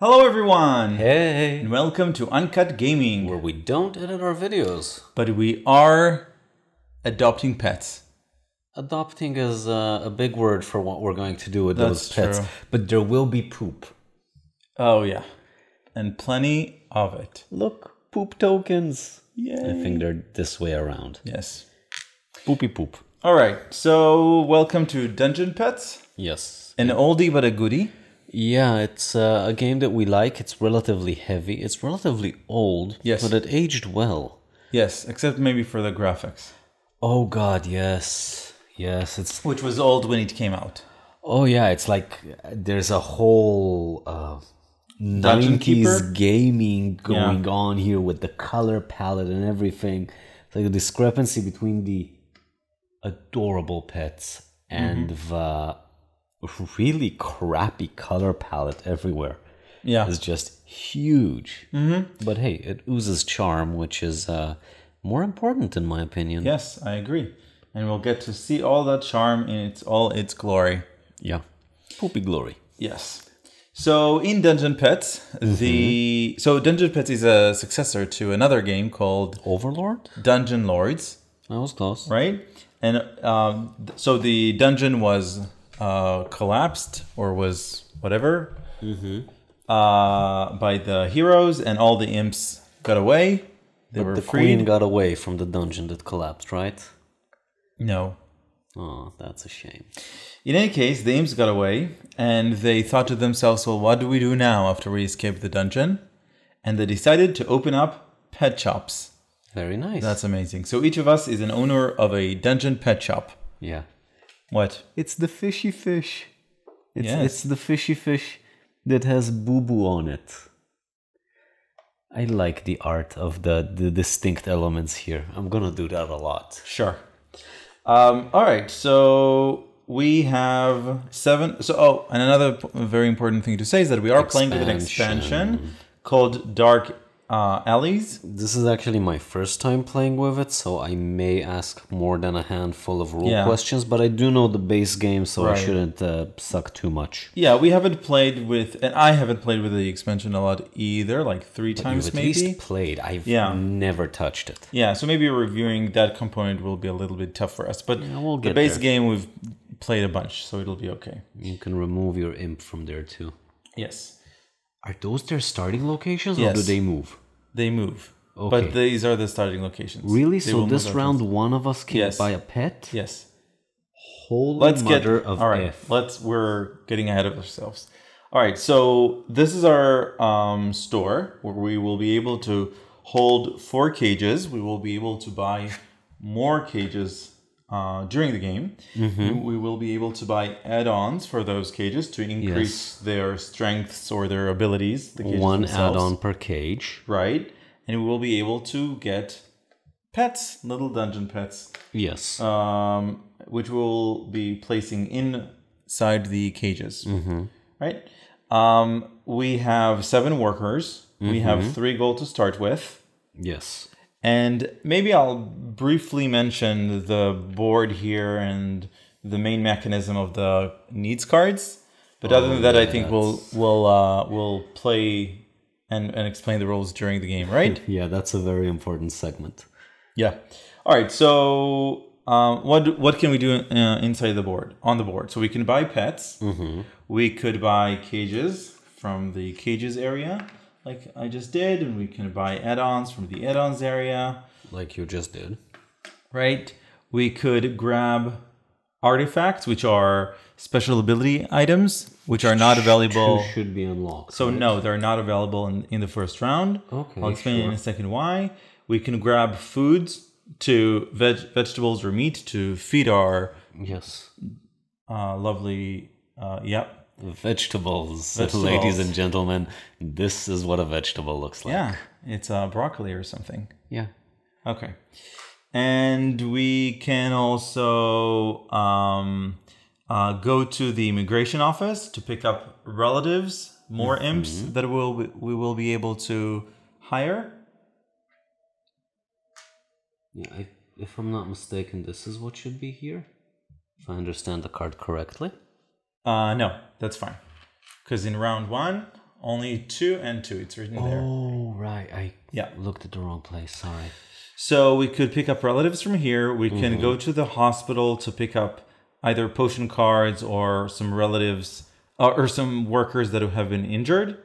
Hello, everyone, Hey! and welcome to Uncut Gayming. Where we don't edit our videos. But we are adopting pets. Adopting is uh, a big word for what we're going to do with That's those pets. true. But there will be poop. Oh, yeah. And plenty of it. Look, poop tokens. Yeah. I think they're this way around. Yes. Poopy poop. All right. So, welcome to Dungeon Petz, Yes. an oldie but a goodie. Yeah, it's uh, a game that we like. It's relatively heavy. It's relatively old. Yes. But it aged well. Yes, except maybe for the graphics, Oh god, yes. Yes, it's which was old when it came out. Oh yeah, it's like there's a whole uh, 90s Keeper? gaming going on here with the color palette and everything. It's like a discrepancy between the adorable pets and Mm-hmm. the really crappy color palette everywhere. Yeah. It's just huge. Mm-hmm. But hey, it oozes charm, which is uh, more important in my opinion. Yes, I agree. And we'll get to see all that charm in its all its glory. Yeah. Poopy glory. Yes. So in Dungeon Petz, the so Dungeon Petz is a successor to another game called Overlord? Dungeon Lords, That was close. right? And um, so the dungeon was uh, collapsed or was whatever uh, by the heroes, and all the imps got away. They were The freed. queen got away from the dungeon that collapsed, right? no. Oh, that's a shame. In any case, the imps got away, and they thought to themselves, "Well, what do we do now after we escape the dungeon?" And they decided to open up pet shops. Very nice. That's amazing. So each of us is an owner of a dungeon pet shop. yeah. What? It's the fishy fish. It's Yes. it's the fishy fish that has boo boo on it. I like the art of the, the distinct elements here. I'm gonna do that a lot. Sure. Um, all right. So we have seven. So oh, and another p- very important thing to say is that we are playing with an expansion called Dark uh, Alleys. This is actually my first time playing with it, so I may ask more than a handful of rule Yeah. questions, but I do know the base game, so I shouldn't uh, suck too much. Yeah, we haven't played with, and I haven't played with the expansion a lot either, like three times You've at maybe. least played. I've Yeah. never touched it. Yeah, so maybe reviewing that component will be a little bit tough for us, but we'll the base there. game we've played a bunch, so it'll be okay. You can remove your imp from there too. Yes, Are those their starting locations, or do they move? they move, Okay. but these are the starting locations. Really? They so this round, one of us can Yes. buy a pet? yes. Holy Let's get mother of all right. F. Let's we're getting ahead of ourselves. All right, so this is our um, store where we will be able to hold four cages. We will be able to buy more cages uh, during the game. Mm-hmm. We will be able to buy add-ons for those cages to increase their strengths or their abilities. The One themselves, add-on per cage. right? And we will be able to get pets, little dungeon pets Yes. um, which we'll be placing inside the cages. Right? Um, we have seven workers. We have three gold to start with. yes. And maybe I'll briefly mention the board here and the main mechanism of the needs cards. But other than that, I think we'll we'll uh, we'll play and, and explain the rules during the game, right? Yeah, that's a very important segment. Yeah. All right. So, um, what what can we do uh, inside the board on the board? So we can buy pets. We could buy cages from the cages area, like I just did, and we can buy add-ons from the add-ons area. Like you just did. Right. We could grab artifacts, which are special ability items, which are not available. Should be unlocked. So no, they're not available in, in the first round. Okay, I'll explain in a second why. We can grab foods to veg- vegetables or meat to feed our yes. uh, lovely. Uh, yep. Vegetables, Vegetables. ladies and gentlemen. This is what a vegetable looks like. Yeah, it's uh, broccoli or something. Yeah. Okay. And we can also um, uh, go to the immigration office to pick up relatives, more imps that we'll, we will be able to hire. Yeah, I, if I'm not mistaken, this is what should be here. If I understand the card correctly. Uh, no, that's fine. Because in round one, only two and two. It's written there. Oh, right. I Yeah. looked at the wrong place. Sorry. So we could pick up relatives from here. We can go to the hospital to pick up either potion cards or some relatives uh, or some workers that have been injured.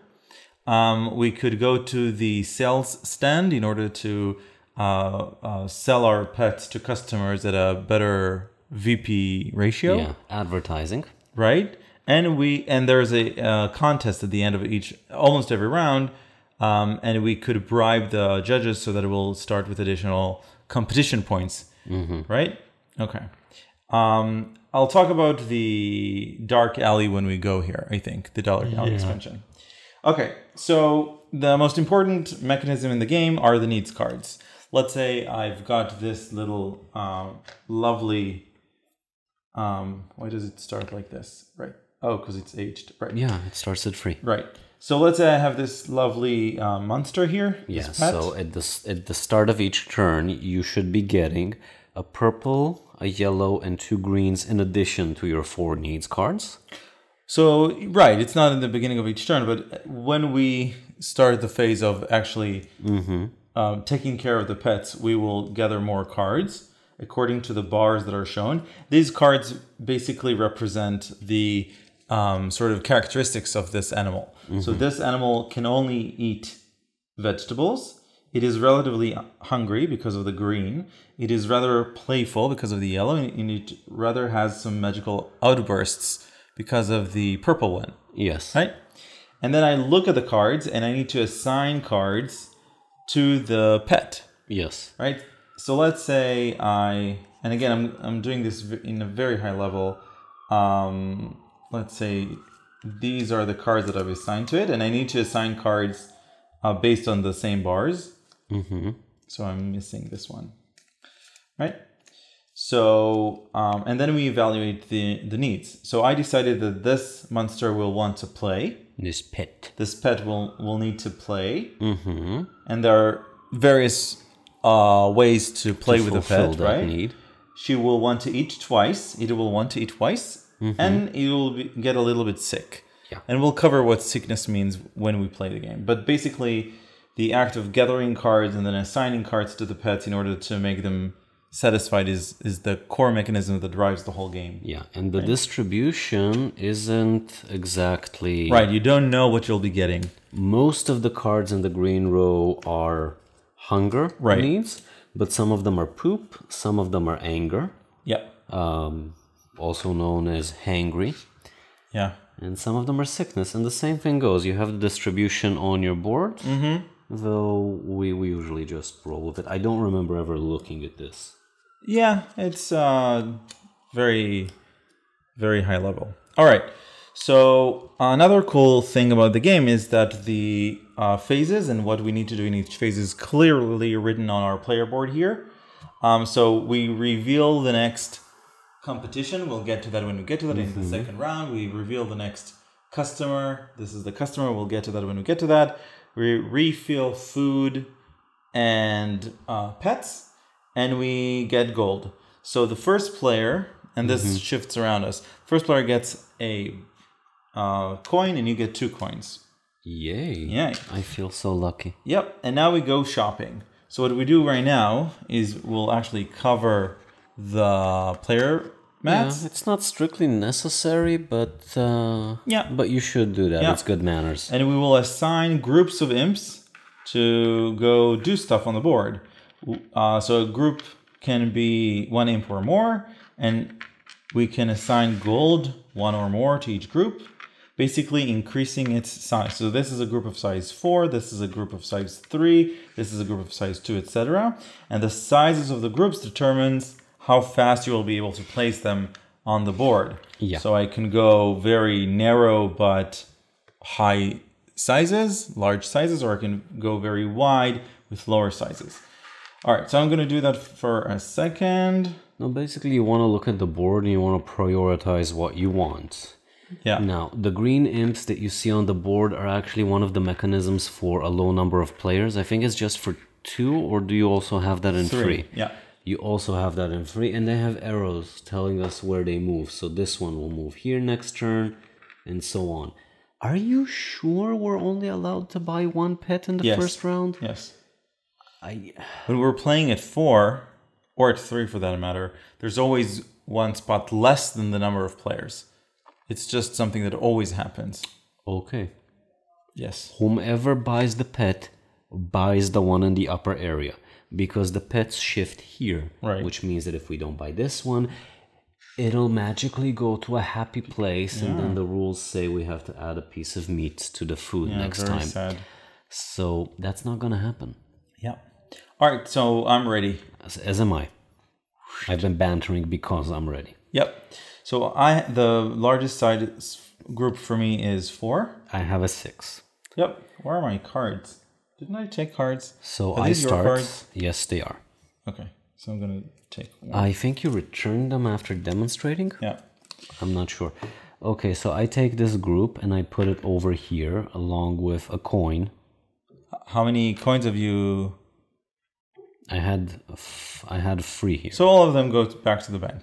Um, we could go to the sales stand in order to uh, uh, sell our pets to customers at a better VP ratio, Yeah. Advertising. Right? And we and there's a uh, contest at the end of each, almost every round, um, and we could bribe the judges so that it will start with additional competition points, right? Okay. Um, I'll talk about the dark alley when we go here. I think the dark alley expansion. Okay, so the most important mechanism in the game are the needs cards. Let's say I've got this little um, lovely. Um, why does it start like this? Right. Oh, because it's aged. Right. Yeah, it starts at free. Right. So let's say I have this lovely uh, monster here. Yeah, so at the, at the start of each turn, you should be getting a purple, a yellow, and two greens in addition to your four needs cards. So right, it's not in the beginning of each turn, but when we start the phase of actually um, taking care of the pets, we will gather more cards according to the bars that are shown. These cards basically represent the um, sort of characteristics of this animal. So this animal can only eat vegetables. It is relatively hungry because of the green. It is rather playful because of the yellow, and it rather has some magical outbursts because of the purple one, Yes. right? And then I look at the cards and I need to assign cards to the pet, Yes. right? So let's say I, and again, I'm, I'm doing this in a very high level. Um, let's say these are the cards that I've assigned to it, and I need to assign cards uh, based on the same bars. Mm-hmm. So I'm missing this one, right? So, um, and then we evaluate the, the needs. So I decided that this monster will want to play. This pet. This pet will, will need to play. Mm-hmm. And there are various uh, ways to play with the pet, that right? need. She will want to eat twice. It will want to eat twice. And it will be, get a little bit sick. Yeah. And we'll cover what sickness means when we play the game. But basically, the act of gathering cards and then assigning cards to the pets in order to make them satisfied is, is the core mechanism that drives the whole game. Yeah, and the distribution isn't exactly Right, you don't know what you'll be getting. Most of the cards in the green row are hunger Right. needs, but some of them are poop, some of them are anger, Yep. um, also known as hangry, Yeah. and some of them are sickness. And the same thing goes. You have the distribution on your board, Mm-hmm. though we, we usually just roll with it. I don't remember ever looking at this. Yeah, it's uh, very, very high level. All right. So another cool thing about the game is that the uh, phases and what we need to do in each phase is clearly written on our player board here. Um, so we reveal the next competition. We'll get to that when we get to that in the second round. We reveal the next customer. This is the customer. We'll get to that when we get to that. We refill food and uh, pets, and we get gold. So the first player, and this shifts around us. First player gets a uh, coin, and you get two coins. Yay. Yay. I feel so lucky. Yep. And now we go shopping. So what we do right now is we'll actually cover the player mats. Yeah, it's not strictly necessary, but uh, Yeah. but you should do that. Yeah. It's good manners. and we will assign groups of imps to go do stuff on the board. Uh, so a group can be one imp or more, and we can assign gold one or more to each group, basically increasing its size. So this is a group of size four, this is a group of size three, this is a group of size two, etc. And the sizes of the groups determines how fast you will be able to place them on the board. Yeah. So I can go very narrow but high sizes, large sizes, or I can go very wide with lower sizes. All right, so I'm gonna do that for a second. No, basically, you want to look at the board and you want to prioritize what you want. Yeah, Now, the green imps that you see on the board are actually one of the mechanisms for a low number of players. I think it's just for two, or do you also have that in free? Yeah, You also have that in three, and they have arrows telling us where they move. So this one will move here next turn, and so on. Are you sure we're only allowed to buy one pet in the Yes. first round? Yes. I When we're playing at four, or at three for that matter, there's always one spot less than the number of players. It's just something that always happens. okay. Yes. Whomever buys the pet buys the one in the upper area because the pets shift here, Right. which means that if we don't buy this one, it'll magically go to a happy place, and then the rules say we have to add a piece of meat to the food Yeah, next very time. sad. So that's not gonna happen. Yeah. All right, so I'm ready. As, as am I. I've been bantering because I'm ready. Yep. So I the largest side s- group for me is four. I have a six. Yep. Where are my cards? Didn't I take cards? So I start. cards? Yes, they are. Okay. So I'm gonna take one. I think you returned them after demonstrating. yeah. I'm not sure. Okay, so I take this group and I put it over here along with a coin. How many coins have you? I had f- I had free here, So all of them go back to the bank.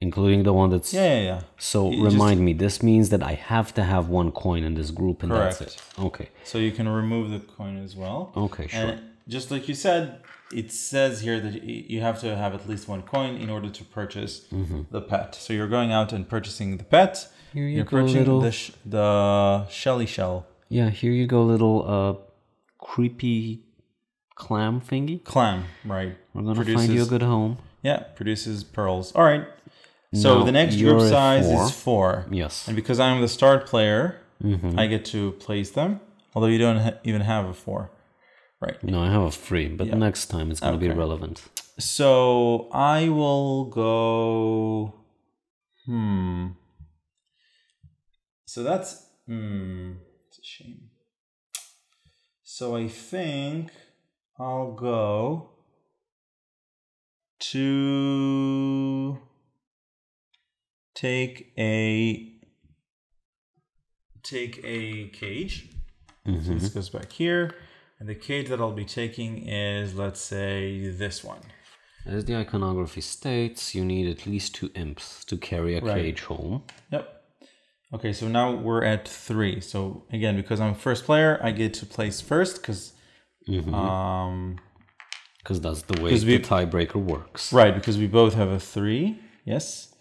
Including the one that's. Yeah, yeah, yeah. So You just- remind me, this means that I have to have one coin in this group, and that's it. Okay. So you can remove the coin as well. Okay, sure. And just like you said, it says here that you have to have at least one coin in order to purchase the pet. So you're going out and purchasing the pet. Mm-hmm. Here you You're go, purchasing little- the sh- the shelly shell Yeah, here you go, little uh, creepy clam thingy. clam, right? We're gonna find you a good home. Yeah, produces pearls. All right. So Now, the next group size four. is four. Yes. And because I'm the start player, Mm-hmm. I get to place them. Although you don't ha- even have a four. Right. No, I have a free, but next time it's gonna be relevant. So I will go. Hmm. So that's. Hmm. It's a shame. So I think I'll go to take a take a cage. So this goes back here. And the cage that I'll be taking is, let's say, this one. As the iconography states, you need at least two imps to carry a Right. cage home. Yep. Okay, so now we're at three. So again, because I'm first player, I get to place first because, um, Because that's the way 'Cause the tiebreaker works. right, because we both have a three. Yes.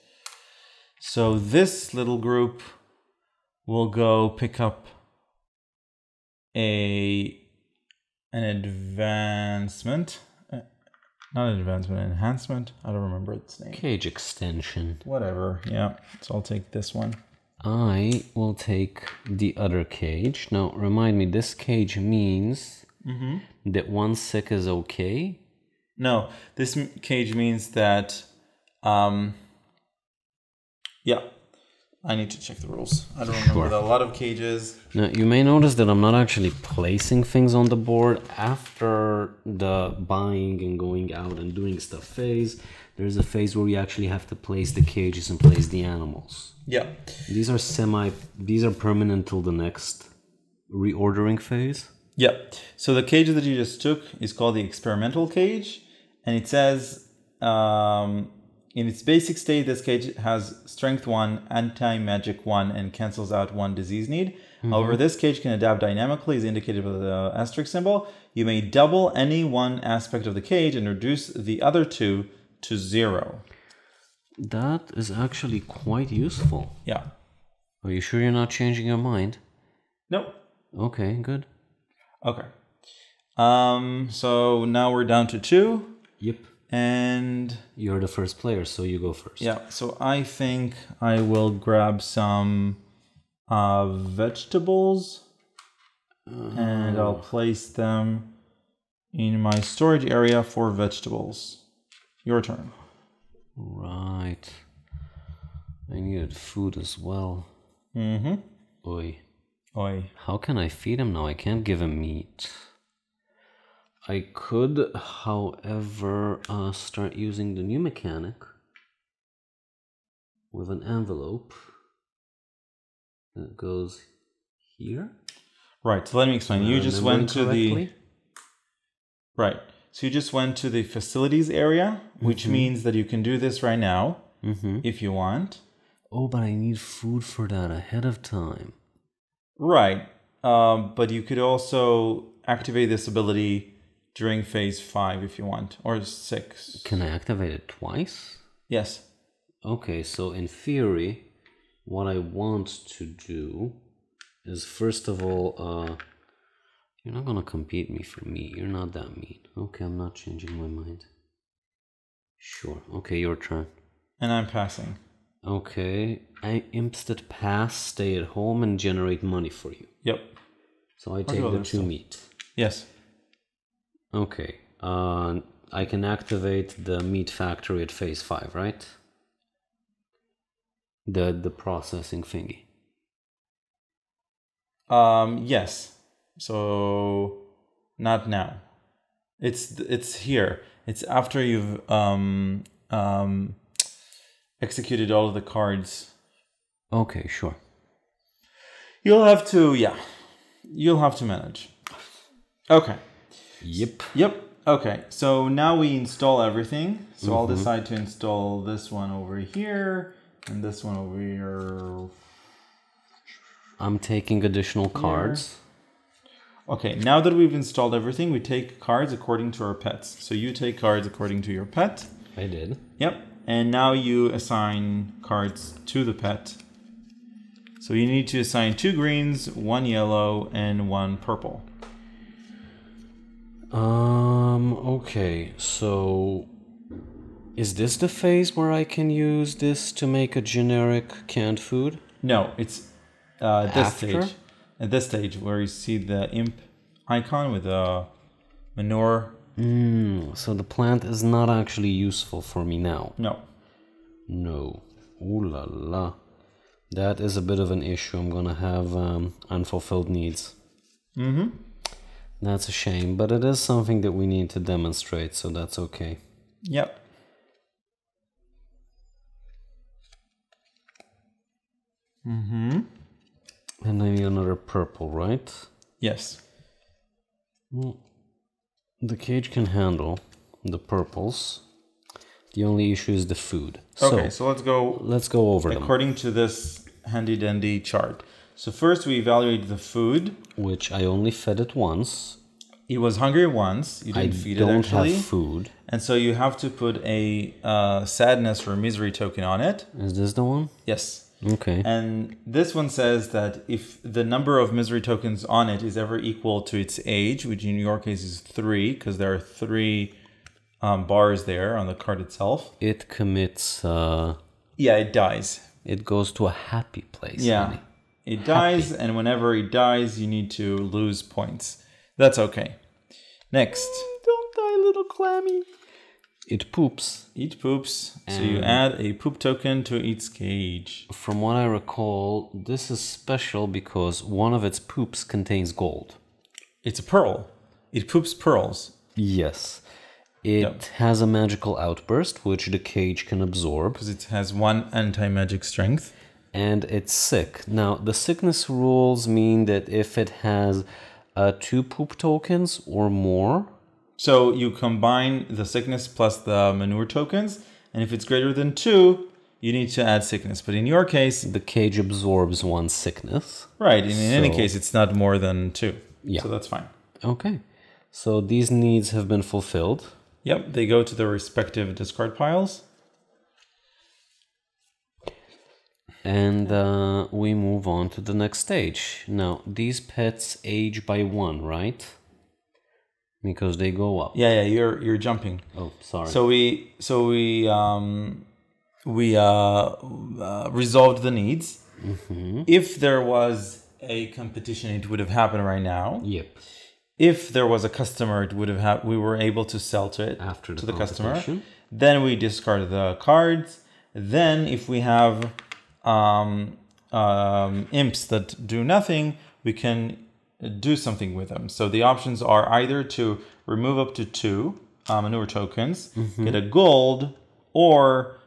So this little group will go pick up a an advancement, uh, not an advancement, an enhancement. I don't remember its name. Cage extension. Whatever. Yeah. So I'll take this one. I will take the other cage. Now, remind me, this cage means that one sick is okay. No, this cage means that, um, yeah, I need to check the rules. I don't remember Sure. the- a lot of cages. Now, you may notice that I'm not actually placing things on the board after the buying and going out and doing stuff phase. There's a phase where you actually have to place the cages and place the animals. Yeah, These are semi, these are permanent till the next reordering phase. yeah. So the cage that you just took is called the experimental cage, and it says, um, in its basic state, this cage has strength one, anti magic one, and cancels out one disease need. However, this cage can adapt dynamically, as indicated by the asterisk symbol. You may double any one aspect of the cage and reduce the other two to zero. That is actually quite useful. Yeah. Are you sure you're not changing your mind? Nope. Okay, good. Okay. Um. So now we're down to two, Yep. And You're the first player, so you go first. yeah. So I think I will grab some uh, vegetables, and I'll place them in my storage area for vegetables. Your turn. Right. I needed food as well. Mm-hmm. Oi. Oi. How can I feed him now? I can't give him meat. I could, however, uh, start using the new mechanic with an envelope that goes here. Right. So let me explain. You Am just went to the right. So you just went to the facilities area, which means that you can do this right now Mhm. if you want. Oh, but I need food for that ahead of time. Right. Um, but you could also activate this ability during phase five if you want, or six. Can I activate it twice? Yes. Okay, so in theory, what I want to do is first of all, uh, you're not gonna compete me for meat. You're not that mean. Okay, I'm not changing my mind. Sure. Okay, your turn. And I'm passing. Okay, I instead pass, stay at home, and generate money for you. Yep. So I take the two still. meat. Yes. Okay. Uh, I can activate the meat factory at phase five, right? The the processing thingy. Um, yes. So not now. It's it's here. It's after you've um um executed all of the cards. Okay, sure. You'll have to yeah. You'll have to manage. Okay. Yep. Yep. Okay. So now we install everything. So I'll mm-hmm. decide to install this one over here and this one over here. I'm taking additional cards. Okay, now that we've installed everything, we take cards according to our pets. So you take cards according to your pet. I did. Yep. And now you assign cards to the pet. So you need to assign two greens, one yellow, and one purple. Um. Okay. So, is this the phase where I can use this to make a generic canned food? No, it's uh, this After? stage. At this stage where you see the imp icon with a manure. Mm, so the plant is not actually useful for me now. No. No. Ooh la la. That is a bit of an issue. I'm gonna have um, unfulfilled needs. Mm-hmm. That's a shame, but it is something that we need to demonstrate, so that's okay. Yep. Mm-hmm. And I need another purple, right? Yes. The cage can handle the purples. The only issue is the food. Okay, So so let's go let's go over them. according to this handy dandy chart. So first we evaluate the food. Which I only fed it once. It was hungry once. You didn't feed it don't actually, have food. and so you have to put a uh, sadness or misery token on it. Is this the one? Yes. Okay. And this one says that if the number of misery tokens on it is ever equal to its age, which in your case is three, because there are three um, bars there on the card itself. It commits. Uh, Yeah, it dies. it goes to a happy place. Yeah. honey. It dies, and whenever it dies, you need to lose points. That's okay. Next. Don't die, little clammy. It poops. It poops. So you add a poop token to its cage. From what I recall, this is special because one of its poops contains gold. It's a pearl. It poops pearls. Yes. It has a magical outburst, which the cage can absorb, Because it has one anti magic strength. And it's sick. Now, the sickness rules mean that if it has uh, two poop tokens or more, So you combine the sickness plus the manure tokens, and if it's greater than two, you need to add sickness. But in your case, the cage absorbs one sickness. right, and in any case, it's not more than two. Yeah. So that's fine. Okay. So these needs have been fulfilled. Yep, they go to the respective discard piles. And uh, we move on to the next stage. Now, these pets age by one, right? Because they go up. Yeah, yeah, you're you're jumping. Oh, sorry. So we so we um we uh, uh resolved the needs. Mm-hmm. If there was a competition, it would have happened right now. yep. If there was a customer, it would have ha- we were able to sell to it After the to the customer. Then we discard the cards. Then if we have um, um, imps that do nothing, we can do something with them. So the options are either to remove up to two uh, manure tokens, Mm-hmm. get a gold, or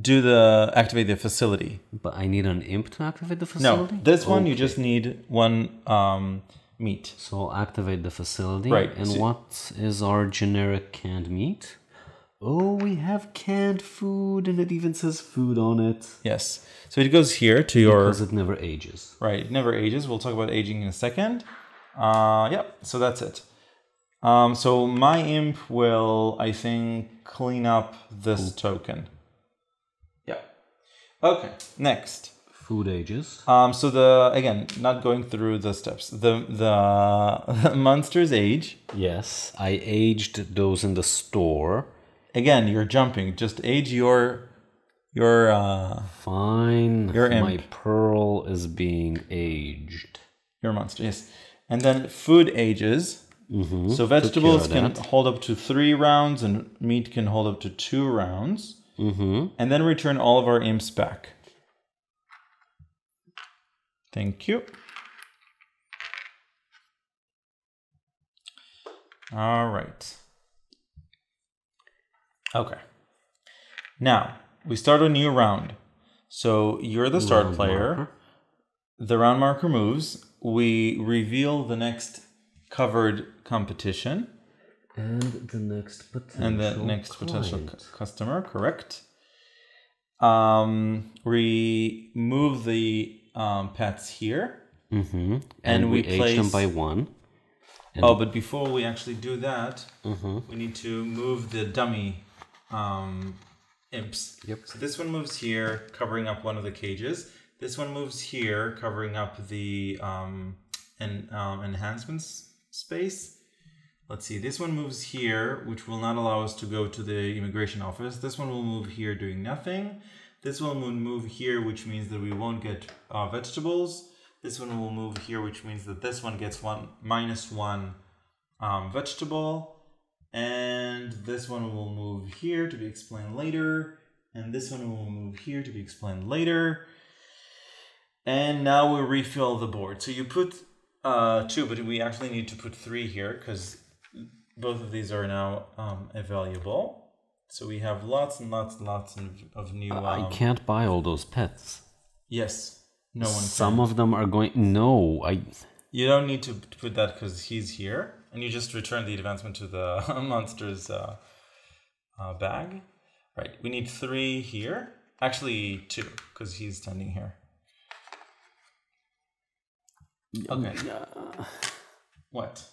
do the activate the facility. But I need an imp to activate the facility. No, this one you just need one um, meat. So activate the facility. Right, And so- what is our generic canned meat? Oh, we have canned food, and it even says food on it. Yes. So it goes here to your Because it never ages. right. It never ages. We'll talk about aging in a second. Uh, yep. So that's it. Um, so my imp will, I think, clean up this token. Yeah. Okay. Next. Food ages. Um, so the again, not going through the steps. The the monster's age. Yes, I aged those in the store. Again, you're jumping. Just age your your uh, Fine. Your imp. My pearl is being aged. your monster. Yes, and then food ages. Mm-hmm. So vegetables can hold up to three rounds, and meat can hold up to two rounds. Mm-hmm. And then return all of our imps back. Thank you. All right. Okay. Now, we start a new round. So you're the start Round player. marker. The round marker moves. We reveal the next covered competition And the next potential. and the next potential client. cu- customer, correct. Um, we move the um, pets here. Mm-hmm. And, And we, we age them by one. Oh, but before we actually do that, Mm-hmm. we need to move the dummy um, imps. Yep. So this one moves here, covering up one of the cages. This one moves here, covering up the um, en- um, enhancements space. Let's see. This one moves here, which will not allow us to go to the immigration office. This one will move here, doing nothing. This one will move here, which means that we won't get uh, vegetables. This one will move here, which means that this one gets one minus one um, vegetable. And this one will move here to be explained later. And this one will move here to be explained later. And now we refill the board. So you put uh, two, but we actually need to put three here because both of these are now um, available. So we have lots and lots and lots of, new. Um, I can't buy all those pets. Yes, no one. Some can. of them are going. No, I. You don't need to put that because he's here, and you just return the advancement to the monster's uh, uh, bag. Right. We need three here. Actually, two because he's standing here. Okay. What?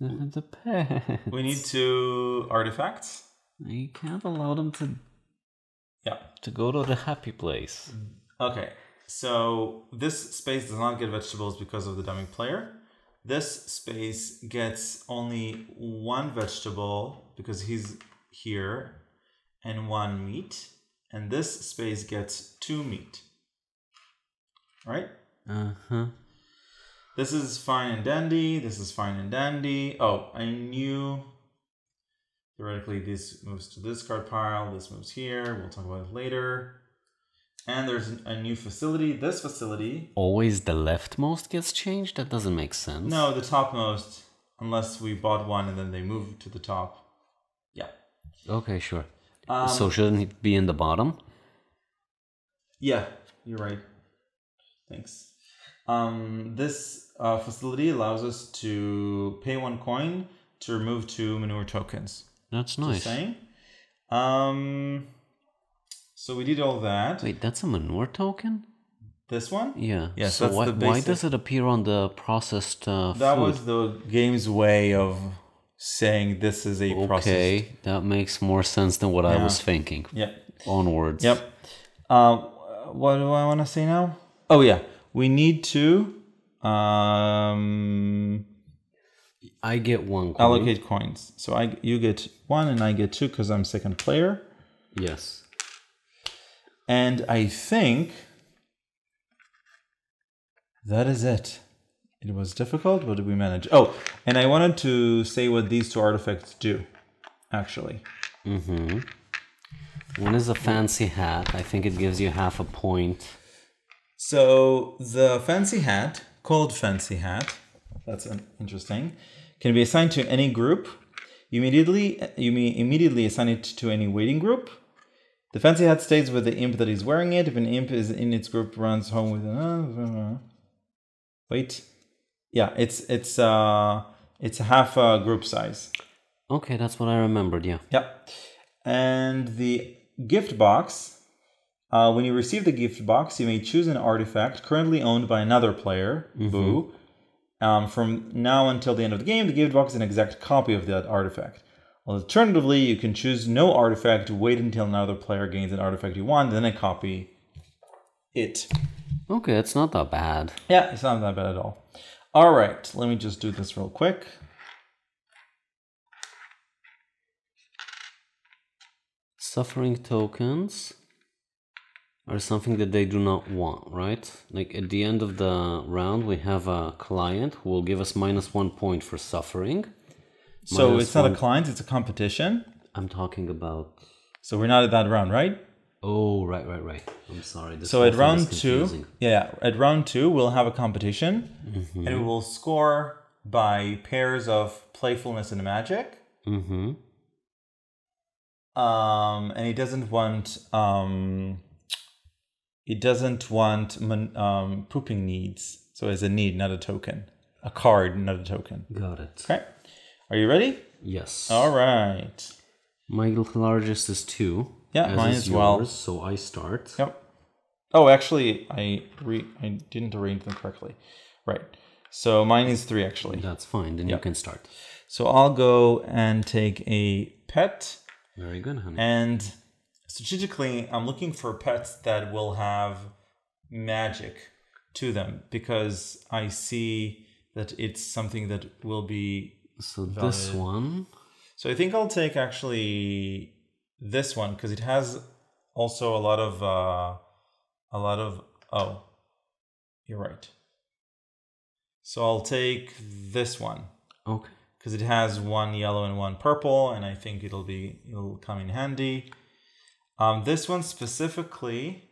the pet. We need two artifacts. You can't allow them to Yeah. to go to the happy place. Okay, so this space does not get vegetables because of the dummy player. This space gets only one vegetable because he's here and one meat. And this space gets two meat. Right? Uh huh. This is fine and dandy. This is fine and dandy. Oh, I knew theoretically this moves to this card pile. This moves here. We'll talk about it later. And there's a new facility. This facility, Always the leftmost gets changed. That doesn't make sense. no, the topmost, unless we bought one and then they move to the top. Yeah. Okay, sure. Um, so shouldn't it be in the bottom? Yeah, you're right. Thanks. Um, this uh, facility allows us to pay one coin to remove two manure tokens. That's Just nice. saying. Um, so we did all that. Wait, that's a manure token? This one? Yeah. Yes, So why, why does it appear on the processed uh, That food? was the game's way of saying this is a process. okay. That makes more sense than what I was thinking. Yeah. Onwards. Yep. Um, what do I want to say now? Oh yeah, we need to um, I get one coin. allocate coins. So I you get one and I get two because I'm second player. Yes. And I think that is it. It was difficult, but we managed. Oh, and I wanted to say what these two artifacts do, actually. Mm-hmm. One is a fancy hat. I think it gives you half a point. So the fancy hat, called fancy hat, that's an interesting, can be assigned to any group. You immediately you may immediately assign it to any waiting group. The fancy hat stays with the imp that is wearing it. If an imp is in its group, runs home with. Uh, wait, yeah, it's it's uh it's half a group size. Okay, that's what I remembered. Yeah. Yep. And the gift box. Uh, when you receive the gift box, you may choose an artifact currently owned by another player. Boo. Um, from now until the end of the game, the gift box is an exact copy of that artifact. Alternatively, you can choose no artifact, wait until another player gains an artifact you want, then a copy it. Okay, it's not that bad. Yeah, it's not that bad at all. All right, let me just do this real quick. Suffering tokens are something that they do not want, right? Like at the end of the round, we have a client who will give us minus one point for suffering. So it's not a client, it's a competition. I'm talking about. So we're not at that round, right? Oh, right, right, right. I'm sorry. This So at round two, yeah, at round two, we'll have a competition, Mm-hmm. and we will score by pairs of playfulness and magic. Mm-hmm. Um, and he doesn't want um, he doesn't want mon- um, pooping needs. So as a need, not a token, a card, not a token. Got it. Okay, are you ready? Yes. All right. My largest is two. Yeah, as mine is as well. yours, So I start. Yep. Oh, actually, I re- I didn't arrange them correctly. Right. So mine is three actually. That's fine. Then you can start. So I'll go and take a pet, Very good, honey. and strategically, I'm looking for pets that will have magic to them because I see that it's something that will be. So this one. So I think I'll take actually this one because it has also a lot of uh, a lot of. Oh, you're right. So I'll take this one Okay. because it has one yellow and one purple, and I think it'll be it'll come in handy. Um, this one specifically,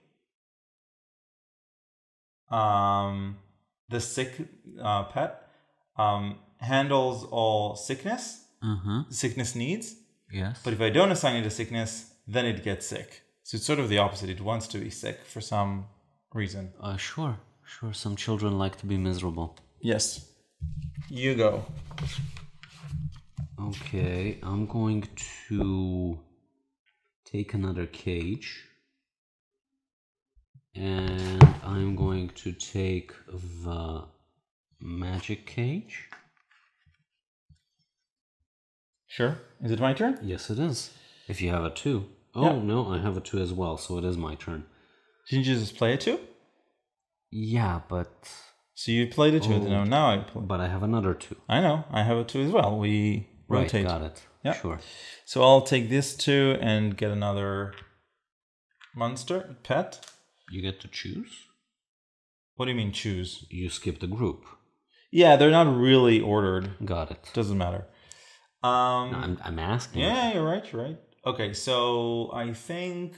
um, the sick uh, pet um, handles all sickness, Uh-huh. sickness needs. Yes. But if I don't assign it a sickness, then it gets sick. So it's sort of the opposite. It wants to be sick for some reason. uh, sure. Sure. Some children like to be miserable. Yes. You go. Okay. I'm going to take another cage. And I'm going to take the magic cage. Sure. Is it my turn? Yes, it is. If you have a two. Oh, Yeah. no, I have a two as well, so it is my turn. Didn't you just play a two? Yeah, but So you played a too. Oh. No, now I play. but I have another two. I know. I have a two as well. We Right, rotate. got it. Yeah. Sure. So I'll take this two and get another monster pet. You get to choose. What do you mean choose? You skip the group. Yeah, they're not really ordered. Got it. Doesn't matter. Um, I'm, I'm asking. Yeah, you're right. You're right. Okay, so I think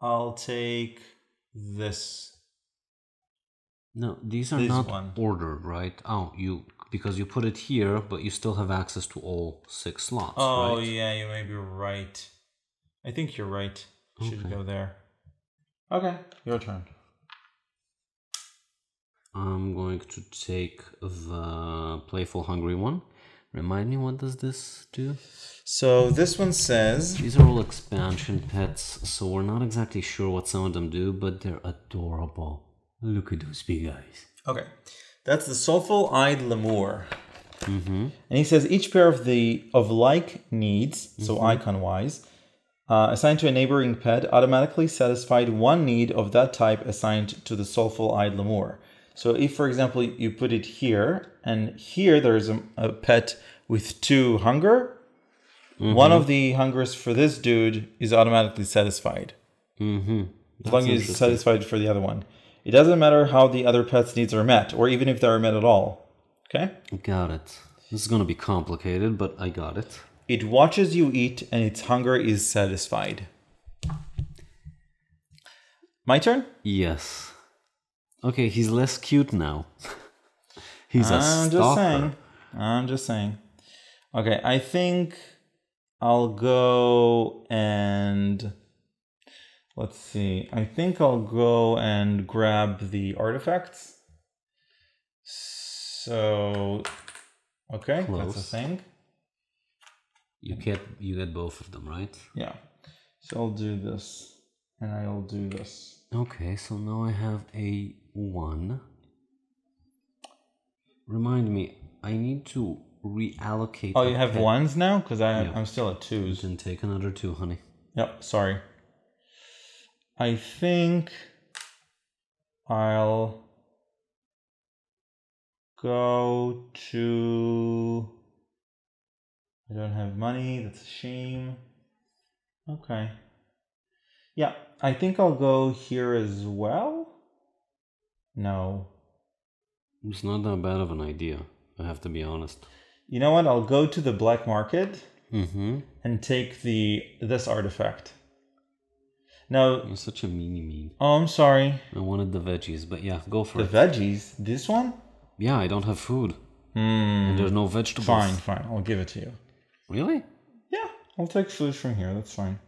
I'll take this. No, these are This not one. ordered, right? Oh, you because you put it here, but you still have access to all six slots, Oh, right? yeah, you may be right. I think you're right. Should Okay. go there. Okay, your turn. I'm going to take the playful hungry one. Remind me, what does this do? So this one says These are all expansion pets, so we're not exactly sure what some of them do, but they're adorable. Look at those big eyes. Okay, that's the soulful eyed lemur, Mm-hmm. and he says each pair of the of like needs, so Mm-hmm. icon wise, uh, assigned to a neighboring pet automatically satisfied one need of that type assigned to the soulful eyed lemur. So if, for example, you put it here, and here there's a, a pet with two hunger, one of the hungers for this dude is automatically satisfied. Mm-hmm. As long as it's satisfied for the other one. It doesn't matter how the other pet's needs are met, or even if they are met at all. Okay? Got it. This is gonna be complicated, but I got it. It watches you eat and its hunger is satisfied. My turn? Yes. Okay, he's less cute now. he's a I'm stalker. just saying. I'm just saying. Okay, I think I'll go and let's see. I think I'll go and grab the artifacts. So okay, that's a thing. You get you get both of them, right? Yeah. So I'll do this, and I'll do this. Okay, so now I have a one. Remind me, I need to reallocate. Oh, you have ones now? Because I Yeah. I'm still at You twos. can take another two, honey. Yep. Sorry. I think I'll go to. I don't have money. That's a shame. Okay. Yeah, I think I'll go here as well. No. It's not that bad of an idea. I have to be honest. You know what? I'll go to the black market Mm-hmm. and take the this artifact. Now, You're such a meanie mean. oh, I'm sorry. I wanted the veggies, but yeah, go for The it. veggies. This one? yeah, I don't have food. Hmm. And there's no vegetables. Fine, fine. I'll give it to you. Really? Yeah, I'll take food from here. That's fine.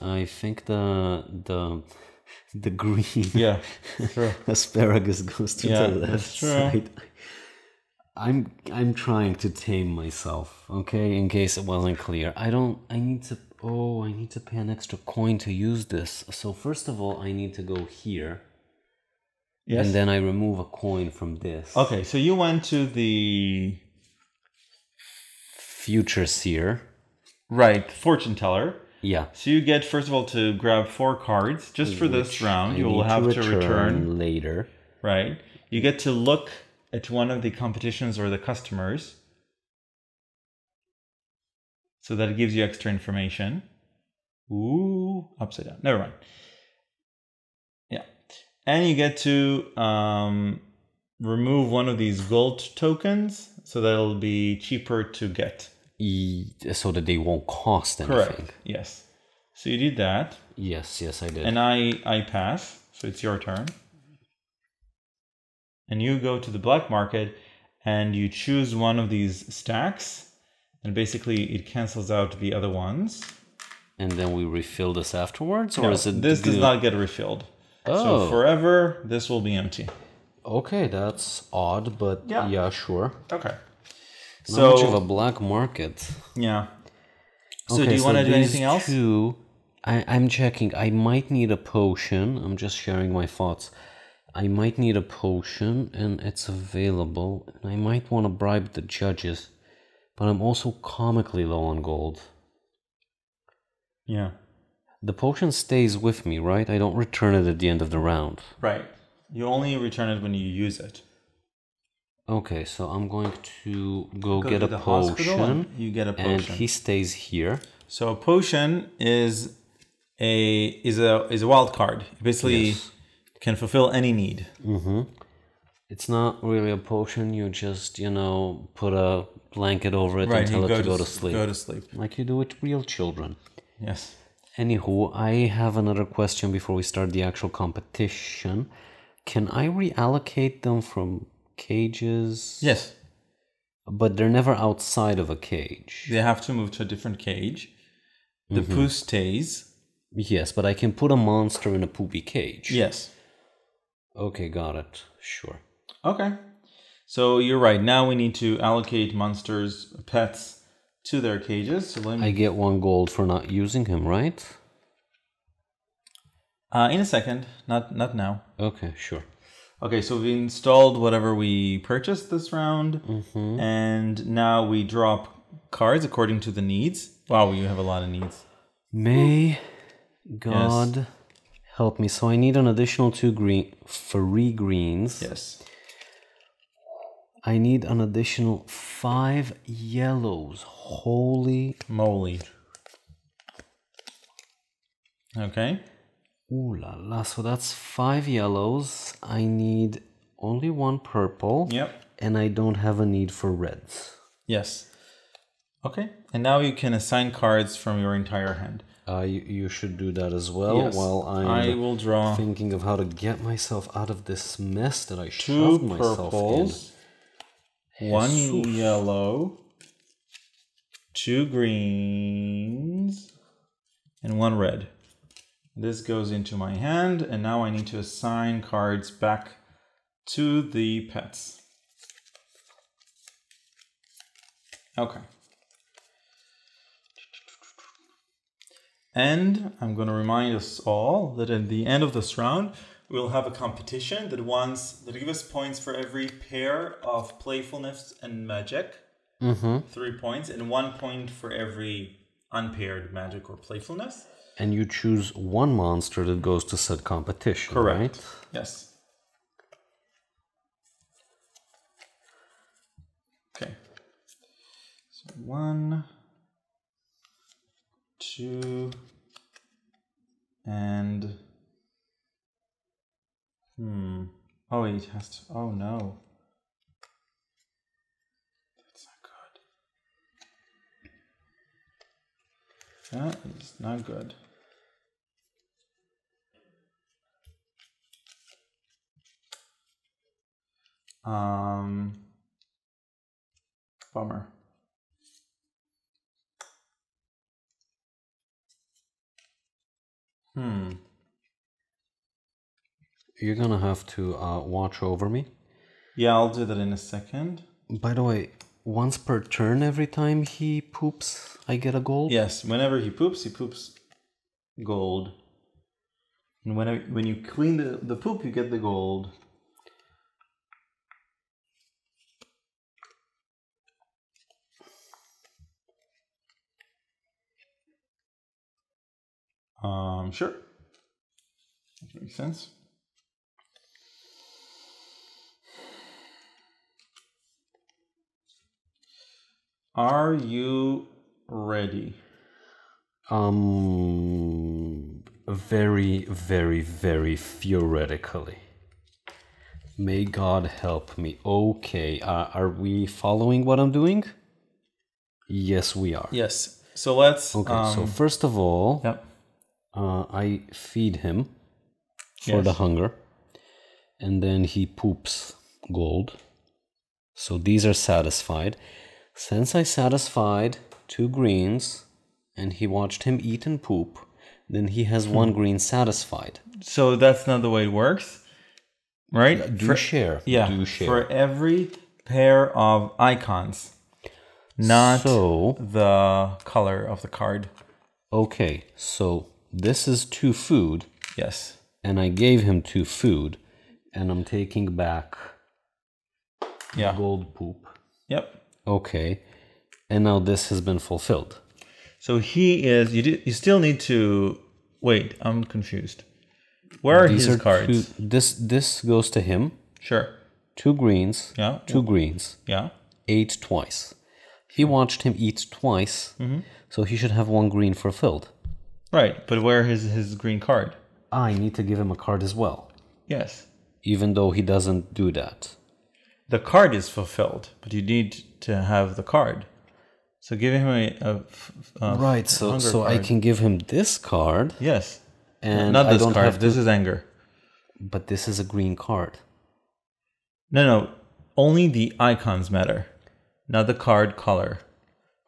I think the the the green Yeah, asparagus goes to Yeah, the left side. I'm I'm trying to tame myself, okay? In case it wasn't clear. I don't I need to oh, I need to pay an extra coin to use this. So first of all, I need to go here Yes. and then I remove a coin from this. okay, so you went to the Future seer. right fortune teller. Yeah. So you get first of all to grab four cards just for this round. I You will have to return. later. Right. You get to look at one of the competitions or the customers. So that gives you extra information. Ooh, upside down. Never mind. Yeah. And you get to um, remove one of these gold tokens so that it'll be cheaper to get. E- so that they won't cost anything. Correct. Yes. So you did that. Yes, yes, I did. And I I pass, so it's your turn. And you go to the black market and you choose one of these stacks, and basically it cancels out the other ones. And then we refill this afterwards, or No, is it? this does not get refilled. Oh. So forever this will be empty. Okay, that's odd, but Yeah. yeah, sure. Okay. Not So much of a black market. yeah. So Okay, do you want to do anything else? Two, I, I'm checking. I might need a potion. I'm just sharing my thoughts. I might need a potion, and it's available. And I might want to bribe the judges, but I'm also comically low on gold. Yeah. The potion stays with me, right? I don't return it at the end of the round. Right. You only return it when you use it. Okay, so I'm going to go, Go get to a potion, You get a potion. and he stays here. So a potion is a is a is a wild card. It basically Yes. can fulfill any need. Mm-hmm. It's not really a potion. You just, you know, put a blanket over it and tell it to go to sleep, Go to sleep. like you do with real children. Yes. Anywho, I have another question before we start the actual competition. Can I reallocate them from cages? Yes. But they're never outside of a cage. They have to move to a different cage. The poo stays. Yes, but I can put a monster in a poopy cage. Yes. Okay, got it. Sure. Okay. So you're right. Now we need to allocate monsters, pets, to their cages. So let me, I get one gold for not using him, right? uh, in a second. Not not now. Okay, sure. Okay, so we installed whatever we purchased this round, mm-hmm. and now we drop cards according to the needs. Wow, you have a lot of needs. May God help me. So I need an additional two green three greens. Yes. I need an additional five yellows. Holy Moly. Okay. Ooh la la. So that's five yellows. I need only one purple. Yep. And I don't have a need for reds. Yes. Okay. And now you can assign cards from your entire hand. Uh, you, you should do that as well Yes. while I'm I will draw thinking of how to get myself out of this mess that I shoved myself purples, one Jesus. yellow, two greens, and one red. This goes into my hand, and now I need to assign cards back to the pets. Okay. And I'm going to remind us all that at the end of this round, we'll have a competition that wants that give us points for every pair of playfulness and magic, Mm-hmm. three points, and one point for every unpaired magic or playfulness. And you choose one monster that goes to said competition. Correct. Right? Yes. Okay. So one, two, and hmm. Oh, it has to. Oh no. That's not good. That is not good. Um, bummer. Hmm. You're gonna have to uh, watch over me. Yeah, I'll do that in a second. By the way, once per turn, every time he poops, I get a gold. Yes, whenever he poops, he poops gold. And when I, when you clean the, the poop, you get the gold. Um, sure. That makes sense. Are you ready? Um, very, very, very theoretically. May God help me. Okay, uh, are we following what I'm doing? Yes, we are. Yes. So let's. Okay, um, so first of all, Yep. Uh, I feed him for the hunger, and then he poops gold. So these are satisfied. Since I satisfied two greens, and he watched him eat and poop, then he has one Hmm. green satisfied. So that's not the way it works, right? Do For- share. Yeah. Do share. For every pair of icons, not So the color of the card. okay, so this is two food, Yes. and I gave him two food, and I'm taking back Yeah. gold poop. Yep. Okay, and now this has been fulfilled. So he is. You do, You still need to wait. I'm confused. Where are These his are cards? Two, this this goes to him. Sure. Two greens. Yeah. Two greens. Yeah. Ate twice. He watched him eat twice, Mm-hmm. so he should have one green fulfilled. Right. But where is his green card? I need to give him a card as well, Yes. even though he doesn't do that. The card is fulfilled, but you need to have the card. So give him a, a, a Right. So so I can give him this card, Yes. and Not I this don't card. have to. This is anger. But this is a green card. No, no. Only the icons matter, not the card color.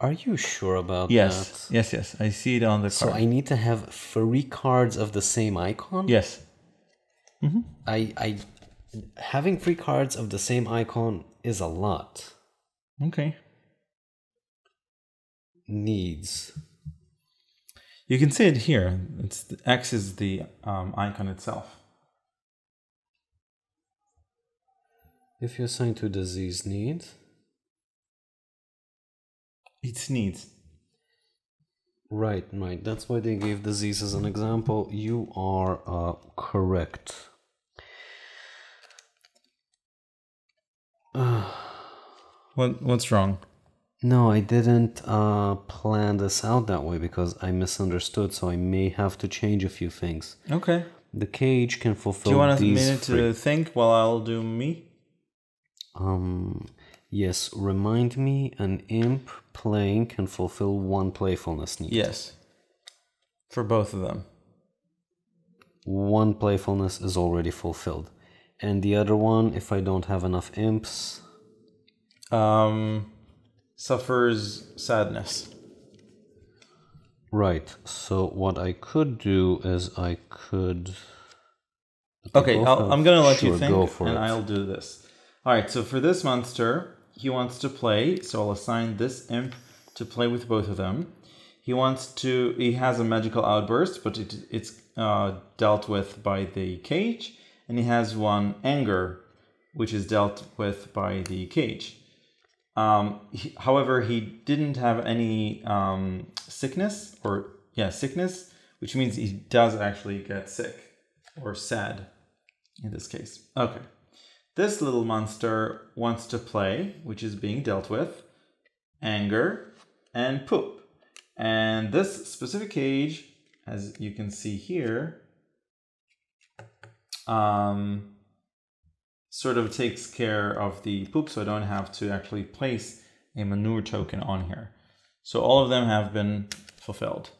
Are you sure about Yes. that? Yes. Yes. yes. I see it on the card. So. I need to have three cards of the same icon. yes. I I having three cards of the same icon is a lot. Okay. Needs. You can see it here. It's the, X is the um, icon itself. If you assign to disease need, It's needs. right, right. That's why they gave disease as an example. You are uh, correct. What What's wrong? No, I didn't uh, plan this out that way because I misunderstood. So I may have to change a few things. Okay. The cage can fulfill Do you want a minute three. to think while I'll do me? Um, yes. Remind me, an imp playing can fulfill one playfulness need. Yes. For both of them. One playfulness is already fulfilled, and the other one, if I don't have enough imps, Um, suffers sadness. right. So what I could do is I could. Okay, I'll, I'm gonna let you think, go for and it. I'll do this. All right. So for this monster, he wants to play. So I'll assign this imp to play with both of them. he wants to. He has a magical outburst, but it, it's uh, dealt with by the cage, and he has one anger, which is dealt with by the cage. Um, he, however, he didn't have any um, sickness or yeah sickness, which means he does actually get sick or sad in this case. Okay. This little monster wants to play, which is being dealt with, anger, and poop. And this specific cage, as you can see here, um, sort of takes care of the poop, so I don't have to actually place a manure token on here. So all of them have been fulfilled.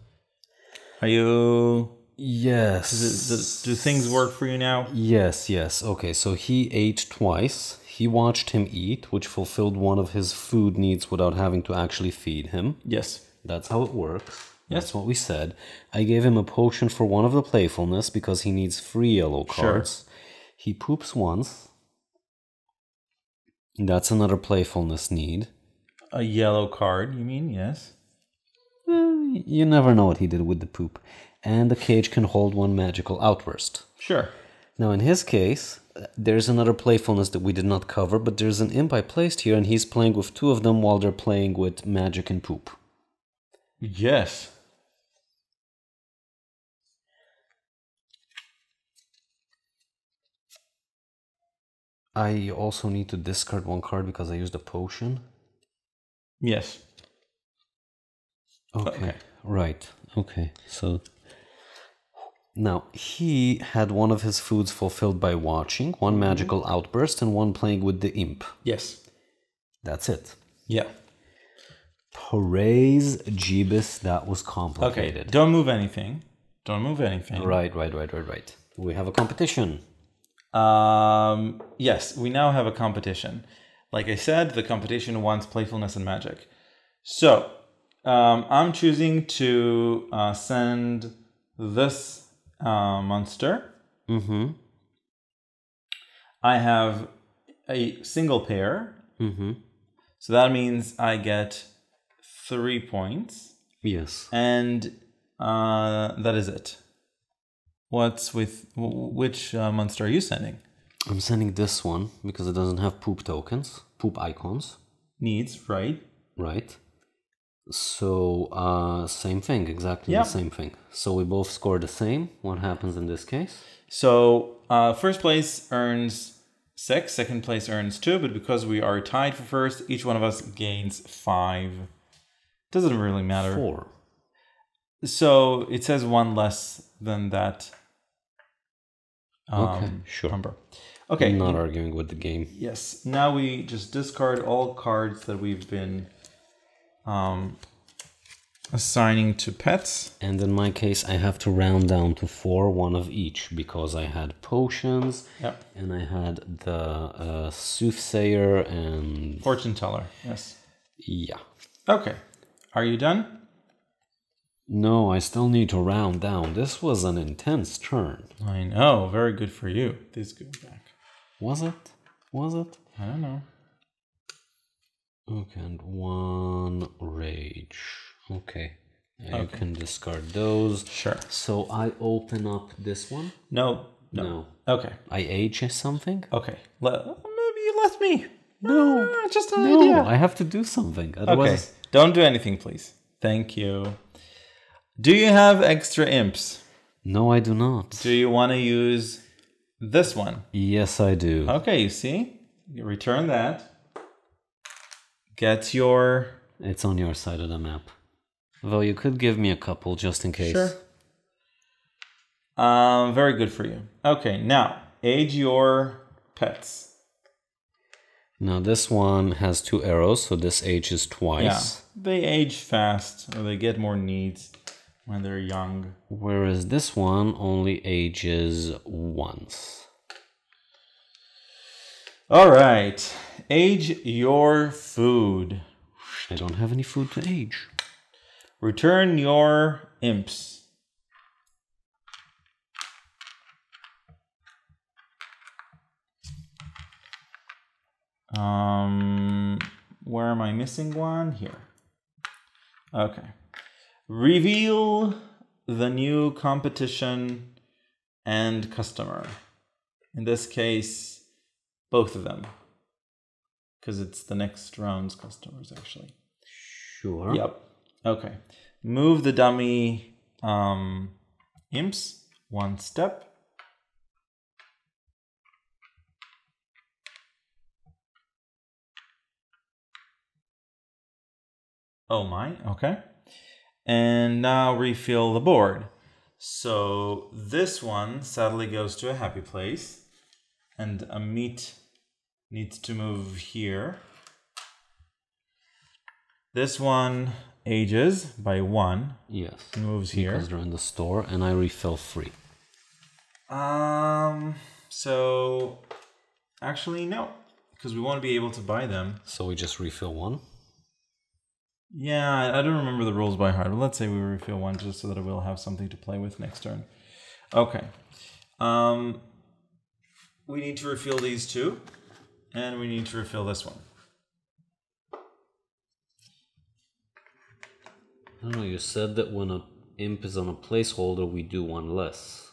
Are you? Yes. Do, do, do things work for you now? Yes, yes. Okay, so he ate twice. He watched him eat, which fulfilled one of his food needs without having to actually feed him. Yes. That's how it works. Yes. That's what we said. I gave him a potion for one of the playfulness because he needs three yellow cards. Sure. He poops once. That's another playfulness need. A yellow card, you mean? Yes. Eh, You never know what he did with the poop. And the cage can hold one magical outburst. Sure. Now, in his case, there's another playfulness that we did not cover, but there's an imp I placed here, and he's playing with two of them while they're playing with magic and poop. Yes. I also need to discard one card because I used a potion. Yes. Okay. Okay. Right. Okay. So now he had one of his foods fulfilled by watching, one magical outburst, and one playing with the imp. Yes. That's it. Yeah. Praise Jeebus, that was complicated. Okay. Don't move anything. Don't move anything. Right, right, right, right, right. We have a competition. Um, yes, we now have a competition. Like I said, the competition wants playfulness and magic. So, um, I'm choosing to uh, send this uh, monster. Mm-hmm. I have a single pair, Mm-hmm. so that means I get three points, Yes. and uh, that is it. What's with which uh, monster are you sending? I'm sending this one because it doesn't have poop tokens, poop icons, Needs, right? right? So, uh, same thing, exactly Yeah. the same thing. So we both score the same. What happens in this case? So uh, first place earns six, second place earns two, but because we are tied for first, each one of us gains five. Doesn't really matter. Four. So it says one less than that. um, Okay, sure. Number. Okay. I'm not arguing with the game. Yes. Now we just discard all cards that we've been um, assigning to pets. And in my case, I have to round down to four, one of each, because I had potions, Yep. and I had the uh, soothsayer, and Fortune teller. Yes. yeah. Okay. Are you done? No, I still need to round down. This was an intense turn. I know. Very good for you. This go back. Was it? Was it? I don't know. Okay, and one rage. Okay. You can discard those. Sure. So I open up this one. No. No. No. Okay. I age something? Okay. Let, maybe you let me. No. Ah, just an No, idea. I have to do something. Okay. Don't do anything, please. Thank you. Do you have extra imps? no, I do not. Do you want to use this one? Yes, I do. Okay, you see? You return that. Get your. It's on your side of the map. Though you could give me a couple just in case. Sure. Um, very good for you. Okay, now age your pets. Now this one has two arrows, so this ages Yeah, twice. they age fast or they get more needs when they're young. Whereas this one only ages once. All right, age your food. I don't have any food to age. Return your imps. Um, where am I missing one? Here. Okay. Reveal the new competition and customer. In this case, both of them. Because it's the next round's customers, actually. Sure. Yep. Okay. Move the dummy um, imps one step. Oh my, okay. And now refill the board. So this one sadly goes to a happy place. And a meat needs to move here. This one ages by one. Yes. Moves here. Because they're in the store and I refill free. Um. So, actually, no, because we want to be able to buy them. So we just refill one. Yeah, I don't remember the rules by heart, but let's say we refill one just so that we'll have something to play with next turn. Okay. Um. We need to refill these two, and we need to refill this one. I don't know, you said that when a imp is on a placeholder, we do one less.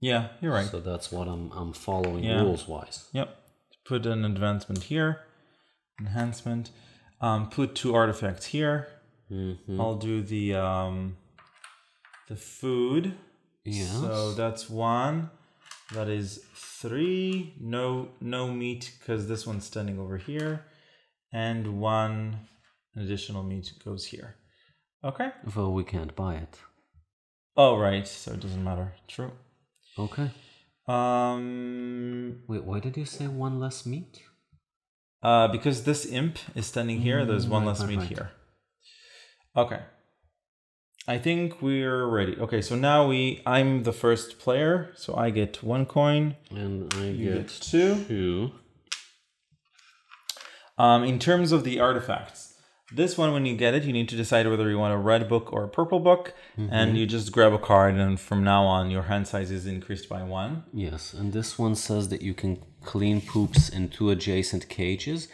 Yeah, you're right. So that's what I'm I'm following Yeah. rules wise. Yep. Put an advancement here. Enhancement. Um, put two artifacts here. Mm-hmm. I'll do the um, the food. Yeah. So that's one. That is three. No no meat because this one's standing over here, and one additional meat goes here. Okay. Well, we can't buy it. Oh right. So it doesn't matter. True. Okay. Um. Wait, why did you say one less meat? Uh, because this imp is standing here, there's one Mm, right, less right, meat right. here. Okay. I think we're ready. Okay, so now we I'm the first player, so I get one coin. And I get get two. two. Um, in terms of the artifacts, this one when you get it, you need to decide whether you want a red book or a purple book, Mm-hmm. and you just grab a card, and from now on your hand size is increased by one. Yes, and this one says that you can clean poops in two adjacent cages,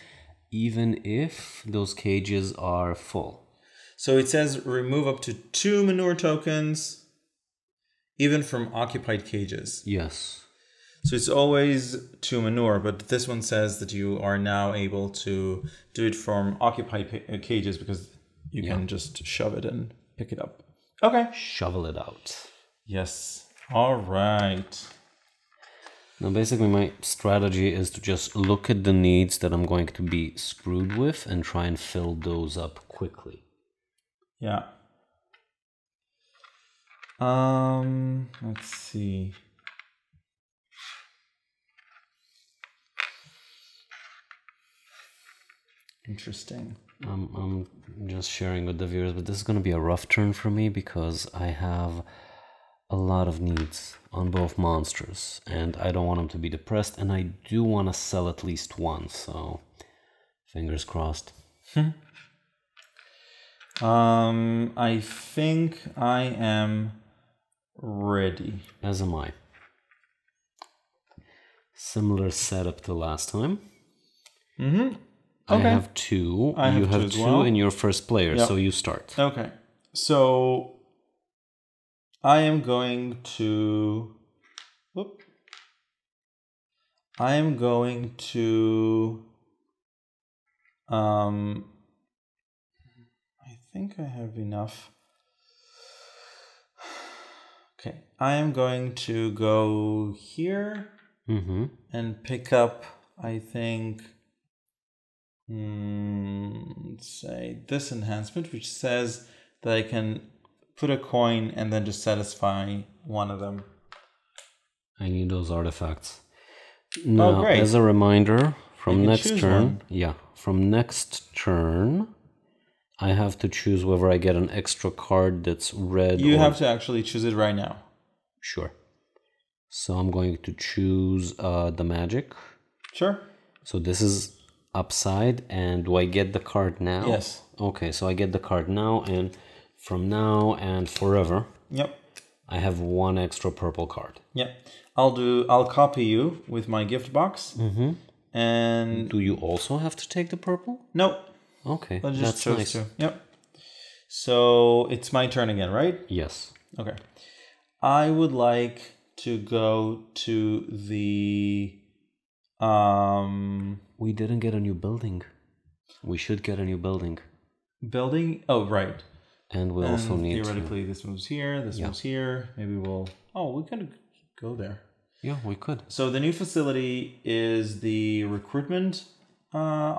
even if those cages are full. So it says remove up to two manure tokens, even from occupied cages. Yes. So it's always to manure, but this one says that you are now able to do it from occupied uh, cages because you can just shove it and pick it up. Okay. Shovel it out. Yes. All right. Now, basically, my strategy is to just look at the needs that I'm going to be screwed with and try and fill those up quickly. Yeah. Um, let's see. Interesting. I'm, I'm just sharing with the viewers, but this is going to be a rough turn for me because I have a lot of needs on both monsters, and I don't want them to be depressed, and I do want to sell at least one, so fingers crossed. Um, I think I am ready. As am I. Similar setup to last time. Mm-hmm. I Okay. have two. I you have have two well. and you're first player, Yep. so you start. Okay. So I am going to whoop. I am going to um I think I have enough. Okay. I am going to go here Mm-hmm. and pick up I think mm, say this enhancement which says that I can put a coin and then just satisfy one of them. I need those artifacts. Now, Oh, great. as a reminder, from next turn, one. yeah, from next turn, I have to choose whether I get an extra card that's red. You or... have to actually choose it right now. sure. So I'm going to choose uh, the magic. Sure. So this is upside, and do I get the card now? Yes. Okay, so I get the card now, and from now and forever, Yep. I have one extra purple card. Yep. I'll do I'll copy you with my gift box. Mm-hmm. And Do you also have to take the purple? nope. Okay, I just that's chose nice. to. Yep. So it's my turn again, right? Yes. Okay. I would like to go to the um We didn't get a new building. We should get a new building. building. Oh, right. And we also And need to... theoretically this moves here, this Yeah. moves here. Maybe we'll Oh, we could go there. Yeah, we could. So the new facility is the recruitment uh,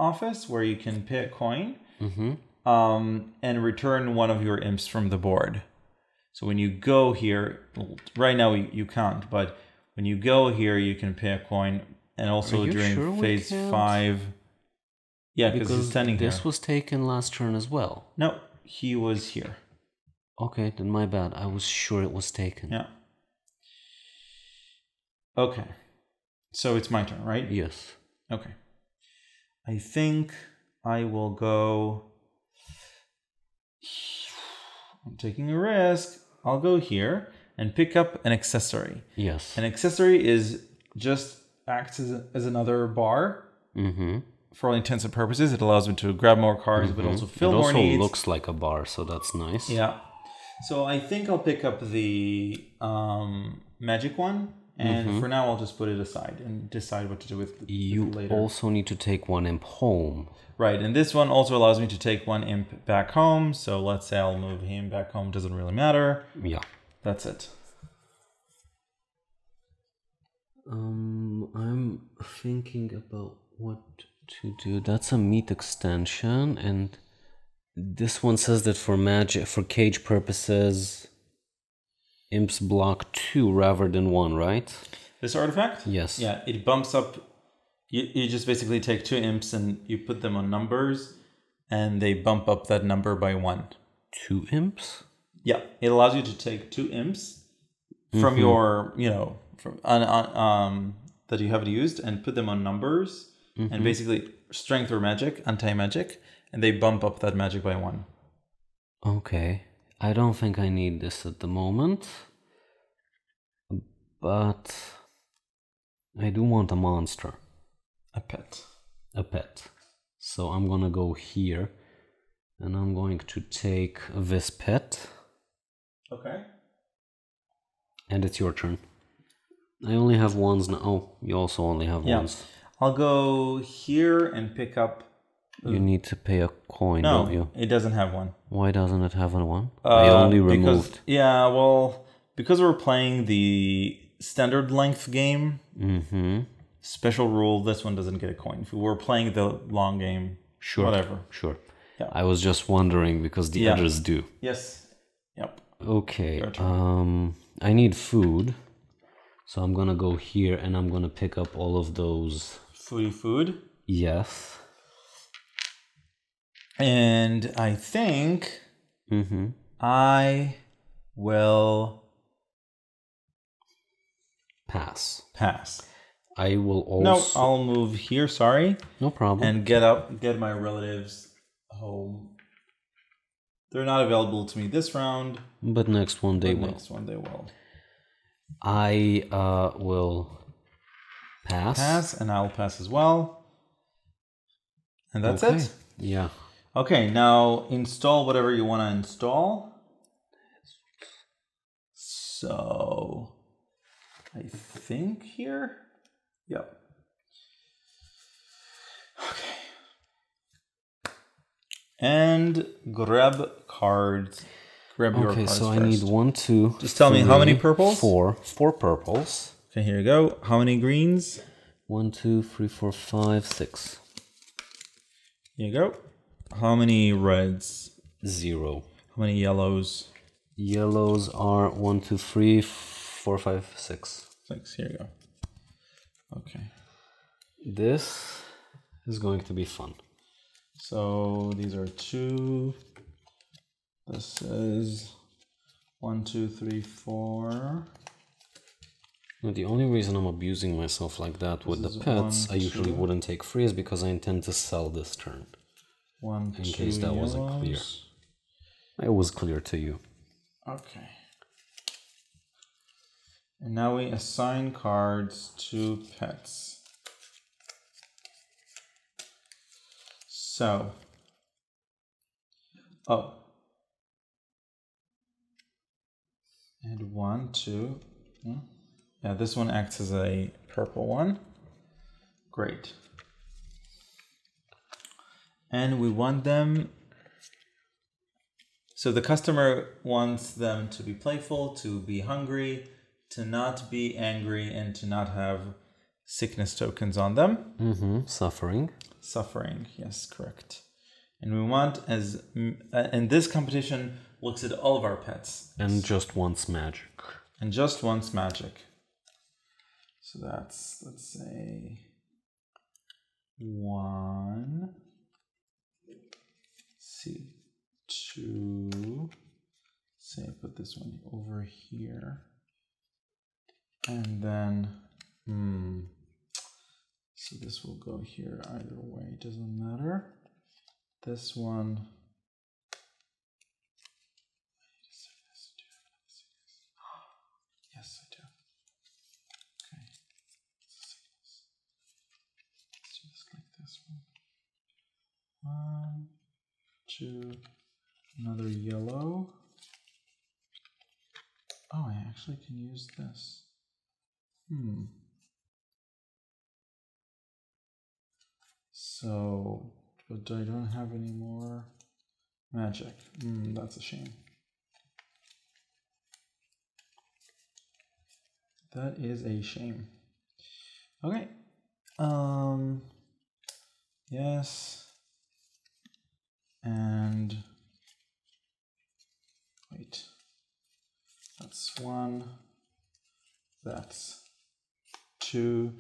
office where you can pay a coin Mm-hmm. um, and return one of your imps from the board. So when you go here, right now you, you can't, but when you go here, you can pay a coin, and also during sure phase five. Yeah, because he's standing this here. was taken last turn as well. No, he was here. Okay, then my bad. I was sure it was taken. Yeah. Okay. So it's my turn, right? Yes. Okay. I think I will go. I'm taking a risk. I'll go here and pick up an accessory. Yes. An accessory is just acts as, as another bar. Mm-hmm. For all intents and purposes, it allows me to grab more cards, but also fill it more also needs. looks like a bar, so that's nice. Yeah. So I think I'll pick up the um, magic one, and for now I'll just put it aside and decide what to do with, with You it later. also need to take one imp home. Right, and this one also allows me to take one imp back home. So let's say I'll move him back home. Doesn't really matter. Yeah. That's it. Um, I'm thinking about what to do. That's a meat extension, and this one says that for magic, for cage purposes, imps block two rather than one, right? This artifact. Yes. Yeah, it bumps up. You, you just basically take two imps and you put them on numbers, and they bump up that number by one. Two imps. Yeah, it allows you to take two imps from your, you know, from on, on, um that you haven't used and put them on numbers, and basically strength or magic, anti magic, and they bump up that magic by one. Okay. I don't think I need this at the moment. But I do want a monster, A pet. a pet. So I'm gonna go here and I'm going to take this pet Okay. and it's your turn. I only have ones now. Oh, you also only have Yeah. ones. I'll go here and pick up. You need to pay a coin, No, don't you? it doesn't have one. Why doesn't it have a one? I Uh, only because- removed. Yeah, well, because we're playing the standard length game, Mm-hmm. special rule, this one doesn't get a coin. If we were playing the long game, Sure. whatever. Sure. Yeah. I was just wondering because the Yeah. others do. Yes. Yep. Okay. Um, I need food, so I'm gonna go here and I'm gonna pick up all of those. Foodie food. Yes. And I think Mm-hmm. I will Pass. pass. I will also. No. I'll move here, sorry, No problem. and get up, get my relatives home. They're not available to me this round. but next one they will. Next one they will. I uh will pass. pass, and I'll pass as well. And that's Okay. it. Yeah. Okay, now install whatever you want to install. So, I think here. Yep. Okay. And grab cards. Grab your Okay, cards so I need one, two. Just tell me how many purples? Four. Four purples. Okay, here you go. How many greens? One, two, three, four, five, six. Here you go. How many reds? Zero. How many yellows? Yellows are one, two, three, four, five, six. Six. Here you go. Okay. This is going to be fun. So these are two. This is one, two, three, four. Now, the only reason I'm abusing myself like that with This the pets, one, I usually two. wouldn't take free, is because I intend to sell this turn. One, in case that wasn't clear. It was clear to you. Okay. And now we assign cards to pets. So, oh, and one, two, hmm. yeah, this one acts as a purple one. Great. And we want them. So the customer wants them to be playful, to be hungry, to not be angry, and to not have sickness tokens on them. Mm-hmm. Suffering. Suffering, yes, correct. And we want as uh, and this competition looks at all of our pets And just wants magic. and just wants magic. So that's let's say one. See two. Say I put this one over here, and then hmm. So this will go here either way. It doesn't matter. This one. Yes, I do. Okay. Like this one. One, two, another yellow. Oh, I actually can use this. Hmm. So, but I don't have any more magic. Hmm, that's a shame. That is a shame. Okay. Um yes. And wait. That's one. That's two.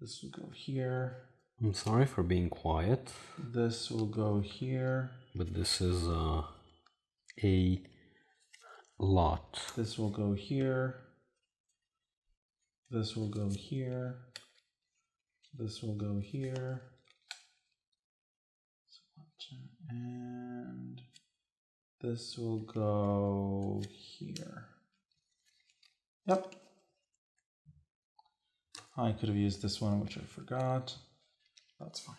This will go here. I'm sorry for being quiet, This will go here. but this is uh, a lot. This will go here. This will go here. This will go here. And this will go here. Yep. I could have used this one, which I forgot. That's fine.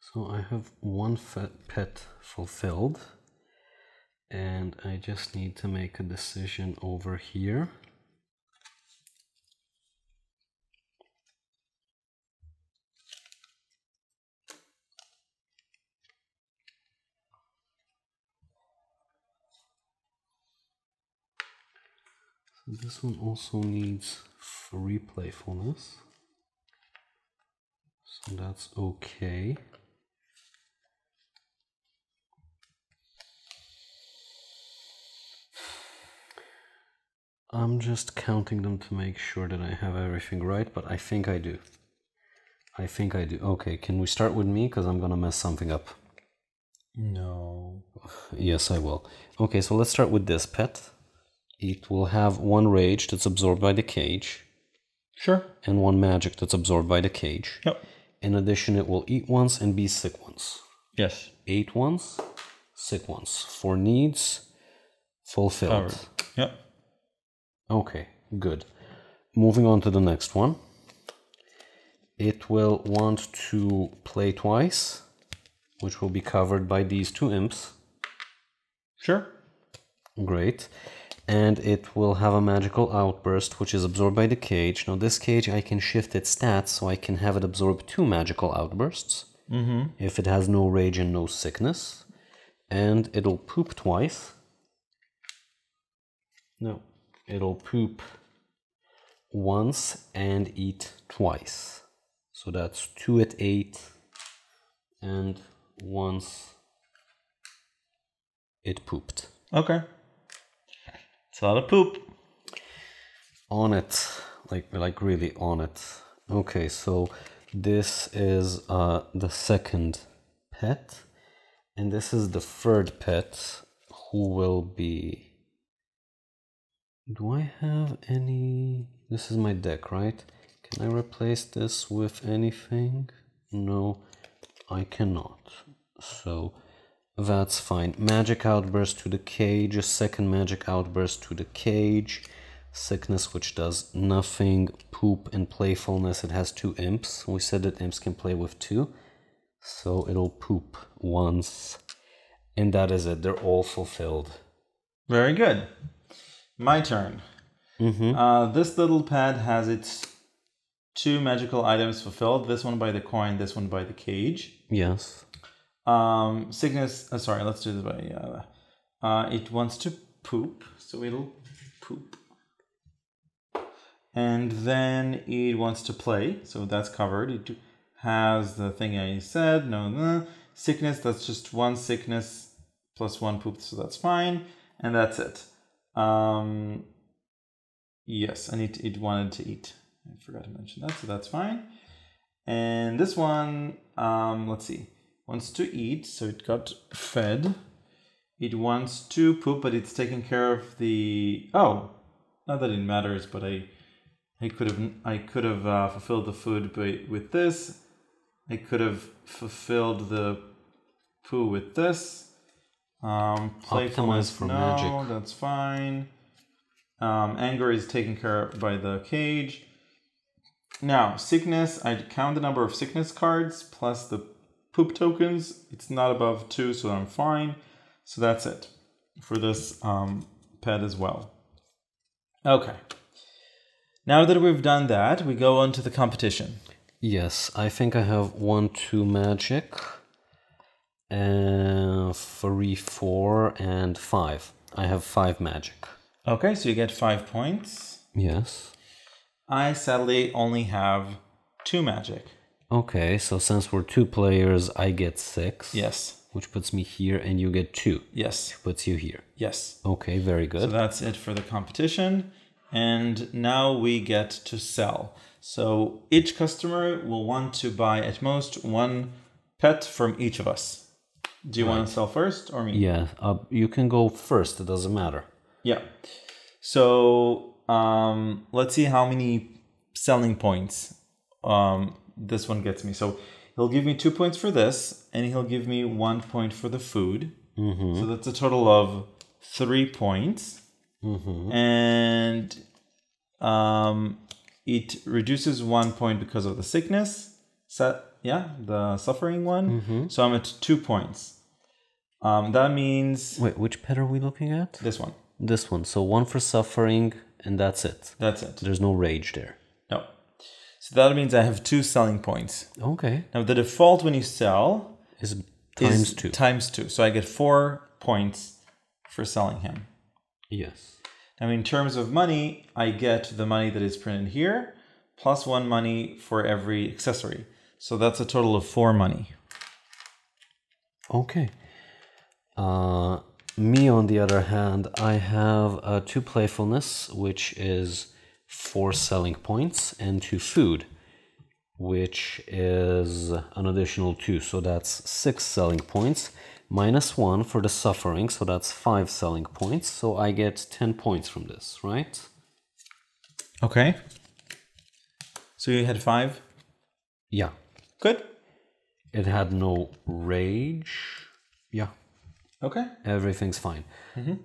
So I have one pet fulfilled, and I just need to make a decision over here. This one also needs free playfulness. So that's okay. I'm just counting them to make sure that I have everything right, but I think I do. I think I do. Okay, can we start with me? Because I'm gonna mess something up. No. Yes, I will. Okay, so let's start with this pet. It will have one rage that's absorbed by the cage, Sure. and one magic that's absorbed by the cage. Yep. In addition, it will eat once and be sick once. Yes. Ate once, sick once. For needs, fulfilled. Covered. Yep. Okay, good. Moving on to the next one. It will want to play twice, which will be covered by these two imps. Sure. Great. And it will have a magical outburst, which is absorbed by the cage. Now, this cage, I can shift its stats so I can have it absorb two magical outbursts Mm-hmm. if it has no rage and no sickness. And it'll poop twice. No, it'll poop once and eat twice. So that's two at eight, and once it pooped. Okay. It's a lot of poop. on it. Like like really on it. Okay so this is uh the second pet and this is the third pet who will be do i have any this is my deck right? Can i replace this with anything? No i cannot. So that's fine. Magic outburst to the cage, a second magic outburst to the cage. Sickness, which does nothing. Poop and playfulness, it has two imps. We said that imps can play with two. So it'll poop once And that is it. They're all fulfilled. Very good. My turn. Mm-hmm. Uh, this little pad has its two magical items fulfilled. This one by the coin, this one by the cage. Yes. Um, sickness. Uh, sorry, let's do this by. Uh, uh, it wants to poop, so it'll poop. And then it wants to play, so that's covered. It has the thing I said. No, no. sickness. That's just one sickness plus one poop, so that's fine. And that's it. Um, yes, and it, it wanted to eat. I forgot to mention that, so that's fine. And this one, um, let's see, wants to eat, so it got fed. It wants to poop, but it's taking care of the. Oh, not that it matters, but I, I could have I could have uh, fulfilled the food by, with this. I could have fulfilled the poo with this. Um, playfulness, for no, magic. that's fine. Um, anger is taken care of by the cage. Now, sickness, I count the number of sickness cards plus the poop tokens. It's not above two, so I'm fine. So that's it for this um, pet as well. Okay. Now that we've done that, we go on to the competition. Yes, I think I have one, two magic, and three, four, and five. I have five magic. Okay, so you get five points. Yes. I sadly only have two magic. Okay, so since we're two players, I get six. Yes. Which puts me here, and you get two. Yes. Puts you here. Yes. Okay, very So good. that's it for the competition. And now we get to sell. So each customer will want to buy at most one pet from each of us. Do you want to sell first or me? yeah, uh, you can go first. It doesn't matter. Yeah. So um, let's see how many selling points um, this one gets me. So he'll give me two points for this, and he'll give me one point for the food. So that's a total of three points. And um, it reduces one point because of the sickness. So, yeah, the suffering one. So I'm at two points. Um, that means Wait, which pet are we looking at? this one. This one. So one for suffering, and that's it. That's it. There's no rage there. So that means I have two selling points. Okay. Now the default when you sell Is times is two. Times two. So I get four points for selling him. yes. Now in terms of money, I get the money that is printed here plus one money for every accessory. So that's a total of four money. Okay. Uh, me, on the other hand, I have uh, two playfulness, which is four selling points, and two food, which is an additional two. So that's six selling points, minus one for the suffering. So that's five selling points. So I get 10 points from this, right? Okay. So you had five? Yeah. Good. It had no rage. Yeah. Okay. Everything's fine.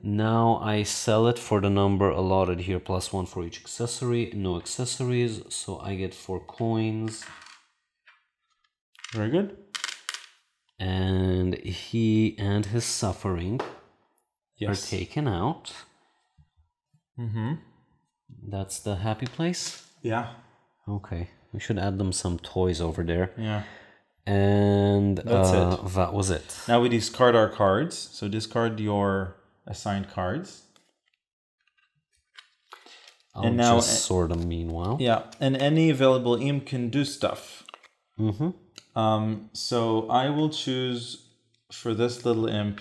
Now I sell it for the number allotted here, plus one for each accessory. No accessories, so I get four coins. Very good. And he and his suffering Yes. are taken out. Mm-hmm. That's the happy place. Yeah. Okay, we should add them some toys over there. Yeah. And That's uh, it. that was it. Now we discard our cards. So discard your assigned cards. I'll and now- just sort them meanwhile. Yeah, and any available imp can do stuff. Mm-hmm. Um, so I will choose for this little imp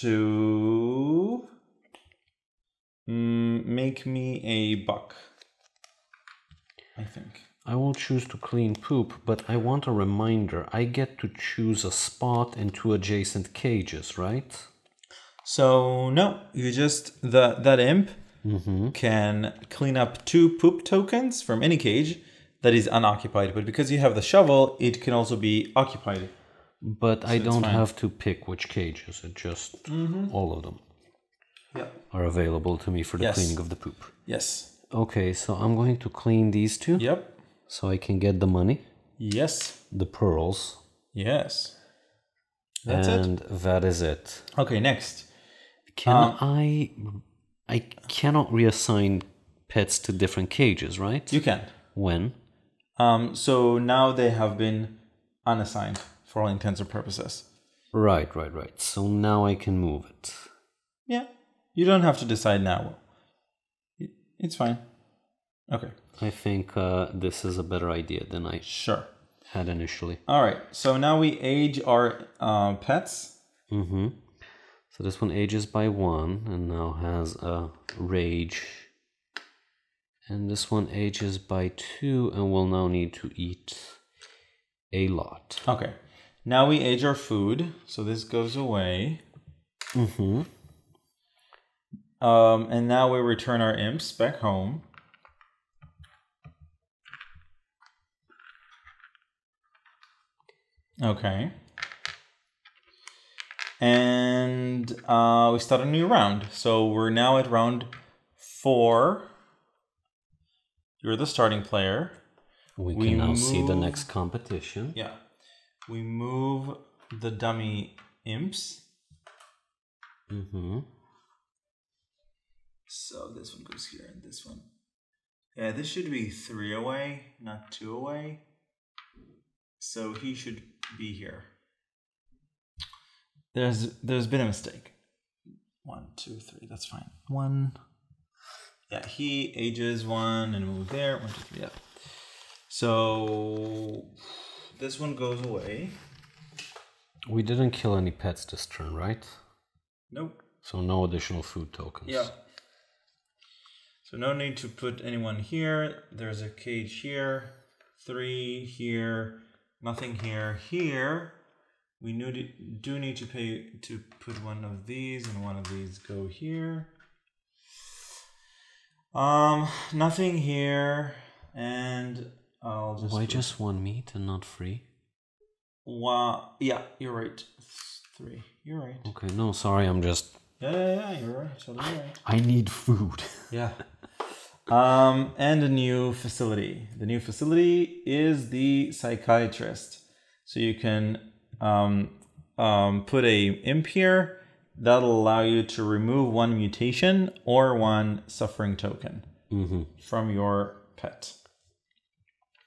to mm, make me a buck. I think. I will choose to clean poop, but I want a reminder. I get to choose a spot and two adjacent cages, right? So no, you just the that imp mm-hmm. can clean up two poop tokens from any cage that is unoccupied. But because you have the shovel, it can also be occupied. But I don't fine. have to pick which cages. It just mm-hmm. all of them Yeah. are available to me for the Yes. cleaning of the poop. Yes. Okay, so I'm going to clean these two Yep. So I can get the money, Yes. the pearls. Yes. That's it. and that is it. Okay, next. Can Um, I? I cannot reassign pets to different cages, right? You can. when? Um, so now they have been unassigned for all intents and purposes. Right, right, right. So now I can move it. Yeah. You don't have to decide now. It's fine. Okay. I think uh, this is a better idea than I Sure. had initially. All right. So now we age our uh, pets. Mm-hmm. So this one ages by one and now has a rage. And this one ages by two and will now need to eat a lot. Okay. Now we age our food. So this goes away. Mm-hmm. Um, and now we return our imps back home. Okay. And uh, we start a new round. So we're now at round four. You're the starting player. We, We can now see the next competition. Yeah. We move the dummy imps. Mm-hmm. So this one goes here and this one. Yeah, this should be three away, not two away. So he should be here. There's there's been a mistake. One, two, three. That's fine. One. Yeah, he ages one and move there. One, two, three. Yeah. So this one goes away. We didn't kill any pets this turn, right? Nope. So no additional food tokens. Yeah. So no need to put anyone here. There's a cage here, three here, nothing here. Here, we do need to pay to put one of these and one of these go here. Um, nothing here, and I'll just Why put just one meat and not three? one. Yeah, you're right. Three. You're right. Okay, no, sorry, I'm just. Yeah, yeah, yeah. You're right. Totally right. I need food. Yeah. Um, and a new facility. The new facility is the psychiatrist. So you can um, um, put a imp here. That'll allow you to remove one mutation or one suffering token mm-hmm. from your pet.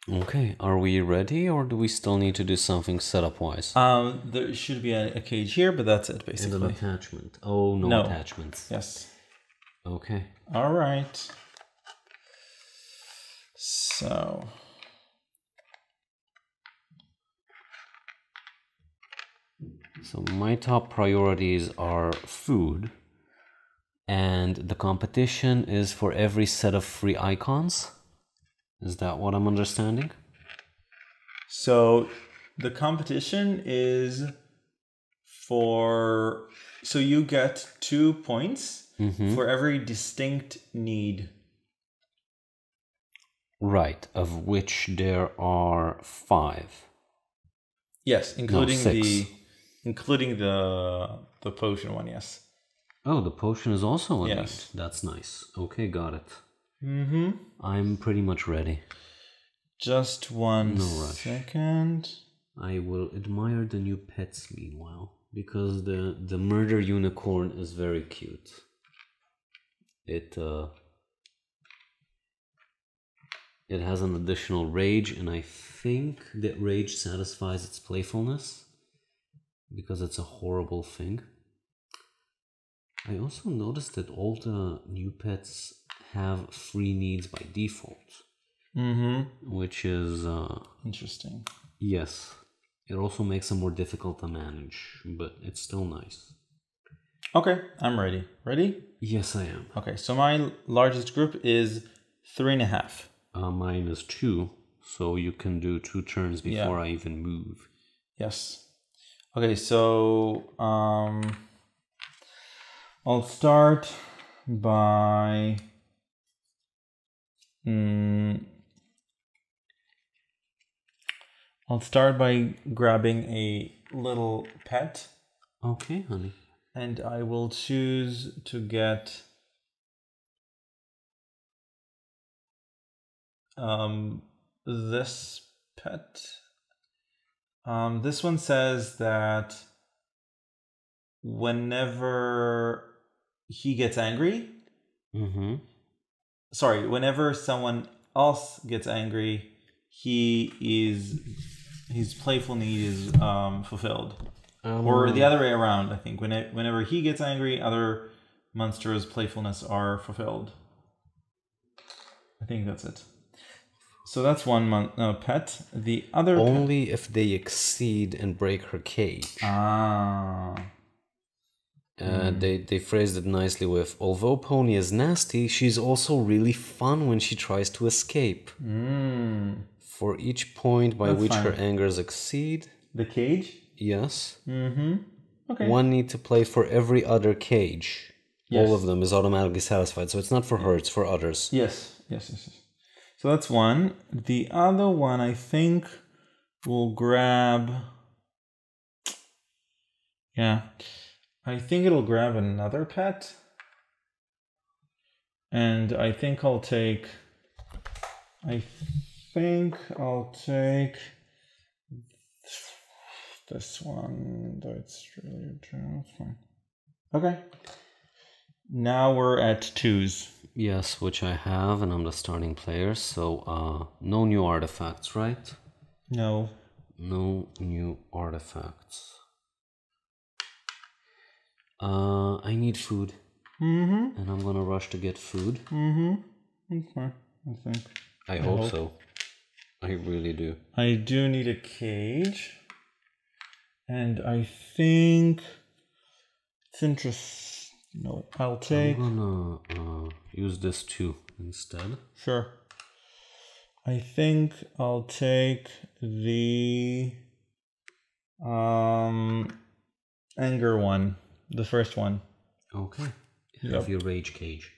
Okay, are we ready or do we still need to do something setup wise? Um, there should be a, a cage here, but that's it and an basically. attachment. Oh, no, No. attachments. Yes. Okay. All right. So. So my top priorities are food, and the competition is for every set of free icons. Is that what I'm understanding? So the competition is for so you get two points Mm-hmm. for every distinct need. Right, of which there are five. Yes, including six. the including the the potion one. Yes. Oh, the potion is also a Yes. That's nice. Okay, got it. Mm-hmm. I'm pretty much ready. Just one No rush. second. I will admire the new pets meanwhile because the the murder unicorn is very cute. It uh it has an additional rage and I think that rage satisfies its playfulness because it's a horrible thing. I also noticed that all the new pets have free needs by default, Mm-hmm. which is uh Interesting. Yes. It also makes them more difficult to manage, but it's still nice. Okay, I'm ready. Ready? Yes, I am. Okay, so my largest group is three and a half. Uh, mine is two, so you can do two turns Yeah. before I even move. Yes. Okay, so um I'll start by mm, I'll start by grabbing a little pet Okay, honey. and I will choose to get um this pet um this one says that whenever he gets angry, Mm-hmm. sorry, whenever someone else gets angry, he is his playful need is um, fulfilled, or the other way around. I think when it, whenever he gets angry, other monsters' playfulness are fulfilled. I think that's it. So that's one mon- uh, pet. The other pet- Only if they exceed and break her cage. ah Uh, they they phrased it nicely with although Pony is nasty, she's also really fun when she tries to escape. mm. For each point by That's which her fine. angers exceed, the cage. yes, Mm-hmm. Okay. one need to play for every other cage. Yes. All of them is automatically satisfied. So it's not for her, it's for others. Yes, yes, yes, yes. So that's one. The other one, I think, will grab. Yeah, I think it'll grab another pet, and I think I'll take. I think I'll take this one. Though it's really it's fine. Okay. Now we're at twos. Yes, which I have, and I'm the starting player. So uh, no new artifacts, right? No. No new artifacts. Uh, I need food, Mm-hmm. and I'm gonna rush to get food. Mm-hmm. Okay, I think. I hope so. I really do. I do need a cage. And I think it's interest no I'll take I'm gonna uh, use this too instead. sure. I think I'll take the um anger one. The first one. Okay. Yep. Have your rage cage.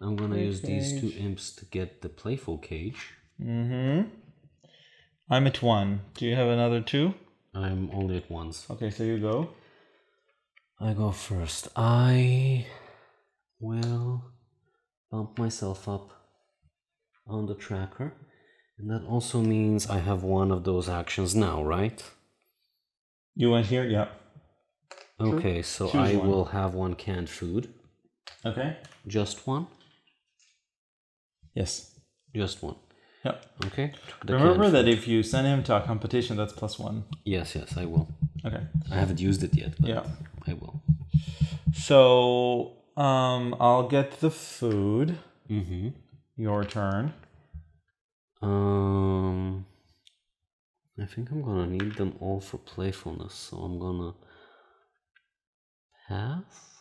I'm gonna use these two imps to get the playful cage. Mm-hmm. I'm at one. Do you have another two? I'm only at once. Okay, so you go. I go first. I will bump myself up on the tracker. And that also means I have one of those actions now, right? You went here? Yeah. Okay, so Choose I one. will have one canned food. Okay. Just one? Yes. Just one. Yep. Okay. Remember that if you send him to a competition, that's plus one. Yes, yes, I will. Okay. I haven't used it yet, but Yeah. I will. So um, I'll get the food. Mm-hmm. Your turn. Um, I think I'm gonna need them all for playfulness, so I'm gonna pass.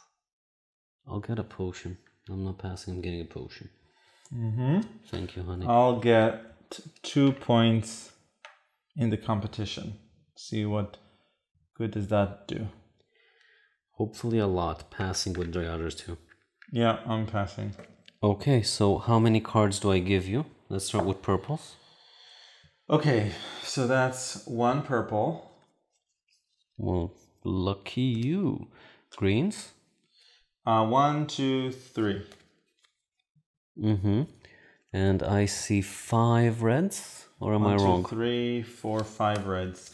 I'll get a potion. I'm not passing. I'm getting a potion. Mm-hmm. Thank you, honey. I'll get two points in the competition. See what good does that do? Hopefully, a lot. Passing with the others too. Yeah, I'm passing. Okay, so how many cards do I give you? Let's start with purples. Okay, so that's one purple. Well, lucky you. Greens. Uh, one, two, three. Mm-hmm. And I see five reds, or am One, I two, wrong? three, four, five reds.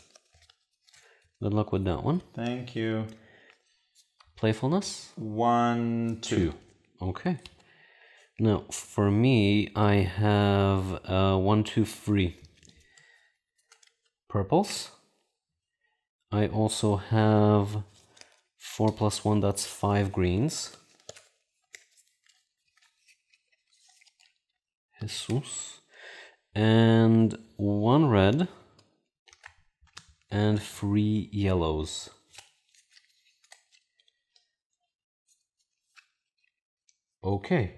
Good luck with that one. Thank you. Playfulness. One, two. Okay. Now, for me, I have uh, one, two, three purples. I also have four plus one, that's five greens. Jesus. And one red and three yellows. Okay.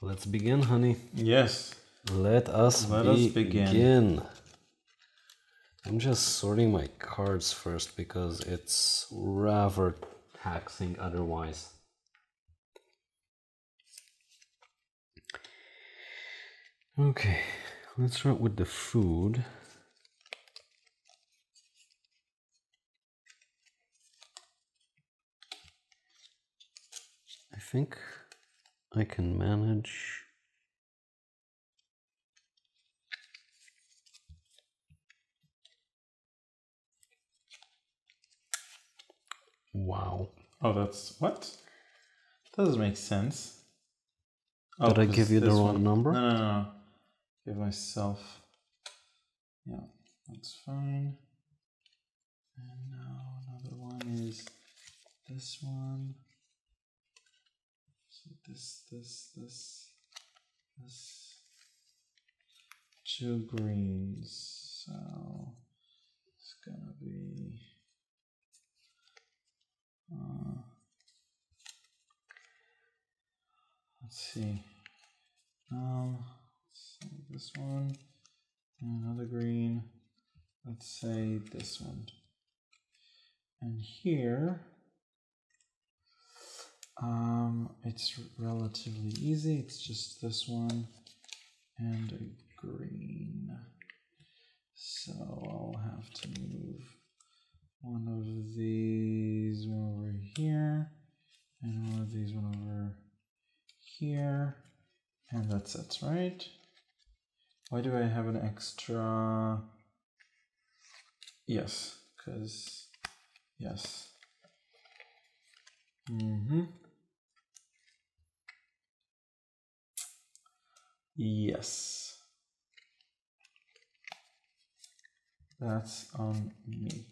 Let's begin, honey. Yes. Let us Let us begin. begin. I'm just sorting my cards first because it's rather taxing otherwise. Okay, let's start with the food. think I can manage Wow. Oh, that's what? That doesn't make sense. Oh, Did I give you the wrong one. number? No, no, no. Give myself. Yeah, that's fine. And now another one is this one. This, this, this, this. Two greens. So it's gonna be. Uh, let's see. Um, so this one, and another green. Let's say this one. And here, um, it's relatively easy. It's just this one and a green. So I'll have to move one of these one over here and one of these one over here. And that's it right? Why do i have an extra? Yes because yes. Mm-hmm yes that's on me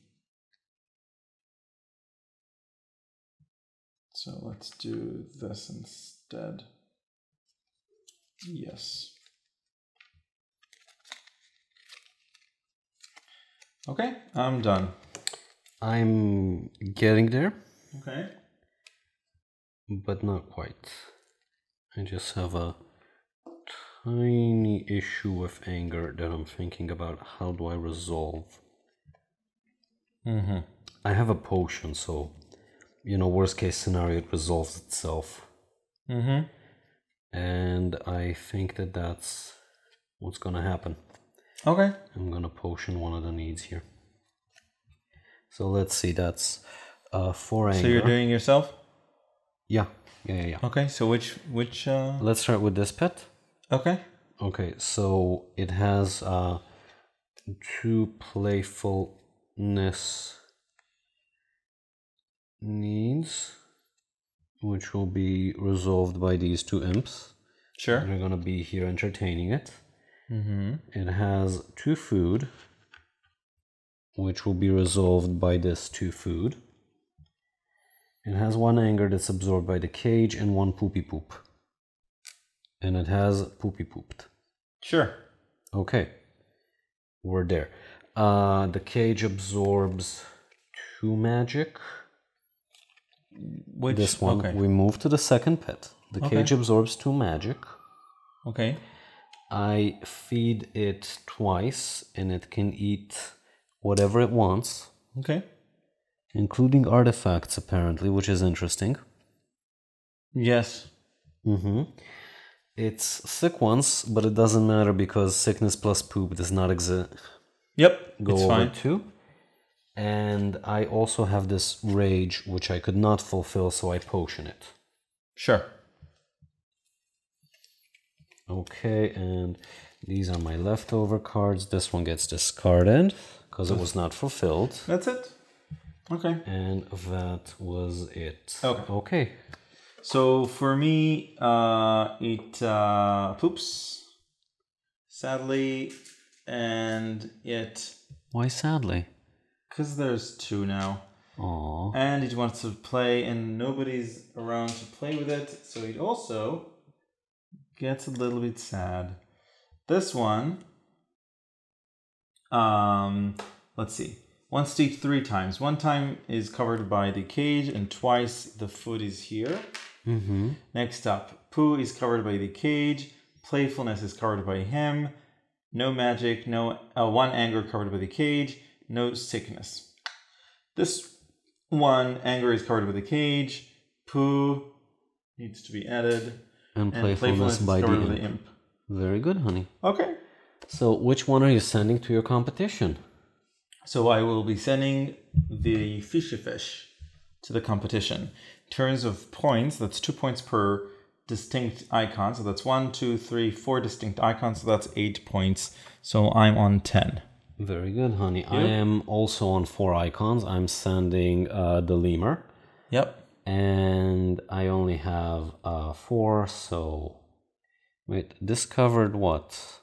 So let's do this instead. Yes. Okay, I'm done. I'm getting there, Okay. but not quite. I just have a tiny issue with anger that I'm thinking about how do I resolve. Mm-hmm. I have a potion, so you know, worst case scenario, it resolves itself. Mm-hmm. And I think that that's what's gonna happen. Okay. I'm gonna potion one of the needs here. So let's see, that's uh, four anger. So you're doing yourself? yeah, yeah, yeah, yeah. Okay, so which which uh Let's start with this pet. Okay. Okay, so it has uh, two playfulness needs, which will be resolved by these two imps. Sure. They're gonna be here entertaining it. Mm-hmm. It has two food, which will be resolved by this two food. It has one anger that's absorbed by the cage and one poopy poop. And it has poopy pooped. Sure. Okay, we're there. Uh, the cage absorbs two magic. Which This one, Okay. we move to the second pet. The Okay. cage absorbs two magic. Okay. I feed it twice, and it can eat whatever it wants, Okay. including artifacts, apparently, which is interesting. Yes. Mm-hmm. It's sick once, but it doesn't matter because sickness plus poop does not exist. Yep. Go it's over fine. too. And I also have this rage, which I could not fulfill, so I potion it. Sure. Okay, and these are my leftover cards. This one gets discarded because it was not fulfilled. That's it. Okay. And that was it. Okay. Okay. So for me, uh, it uh, poops, sadly, and it Why sadly? because there's two now, Aw. and it wants to play, and nobody's around to play with it, so it also gets a little bit sad. This one, um, let's see, wants to eat three times. One time is covered by the cage, and twice the foot is here. Mm-hmm. Next up, Poo is covered by the cage. Playfulness is covered by him. No magic, no uh, one anger covered by the cage. No sickness. This one anger is covered by the cage. Poo needs to be added. And, And playfulness, by the imp. by the imp. Very good, honey. Okay. So, which one are you sending to your competition? So I will be sending the fishy fish to the competition. Terms of points, that's two points per distinct icon. So that's one, two, three, four distinct icons. So that's eight points. So I'm on 10. Very good, honey. I am also on four icons. I'm sending uh, the lemur. Yep. and I only have uh, four. So, wait, this covered what?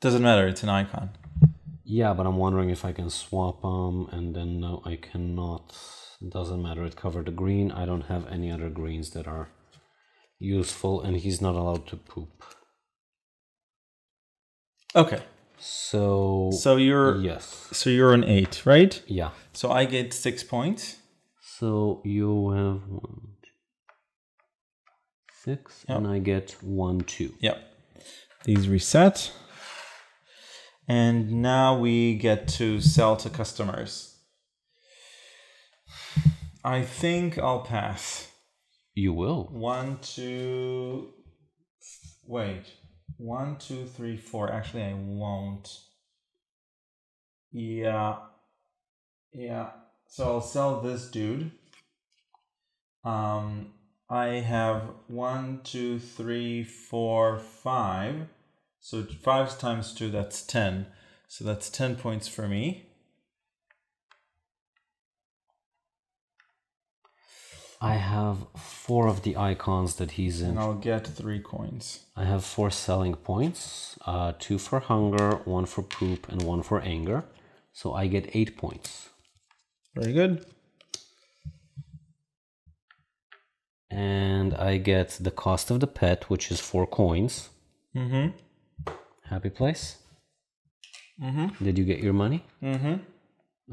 Doesn't matter. It's an icon. Yeah, but I'm wondering if I can swap them, and then no, I cannot. Doesn't matter. It covered the green. I don't have any other greens that are useful, and he's not allowed to poop. Okay. So, So you're yes, so you're an eight, right? yeah. So I get six points. So you have one, two, six, and I get one, two. Yep. These reset. And now we get to sell to customers. I think I'll pass. You will. One, two, wait. One, two, three, four. Actually, I won't. Yeah. Yeah. So I'll sell this dude. Um, I have one, two, three, four, five. So five times two, that's ten. So that's ten points for me. I have four of the icons that he's in. And I'll get three coins. I have four selling points uh, two for hunger, one for poop, and one for anger. So I get eight points. Very good. And I get the cost of the pet, which is four coins. Mm-hmm. Happy place? Mm-hmm. Did you get your money? Mm-hmm.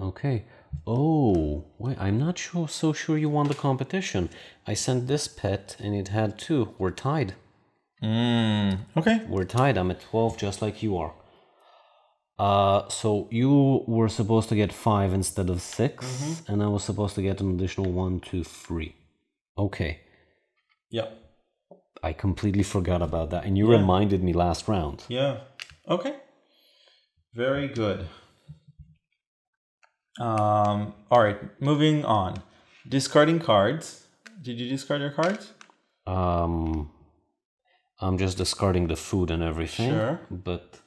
Okay. Oh, wait, I'm not sure so sure you won the competition. I sent this pet and it had two. We're tied. Mm. Okay. We're tied. I'm at 12 just like you are. Uh, so you were supposed to get five instead of 6 and I was supposed to get an additional one, two, three. Okay. Yep. I completely forgot about that, and you reminded me last round. Yeah. Okay. Very good. Um, all right, moving on. Discarding cards. Did you discard your cards? Um, I'm just discarding the food and everything. Sure. But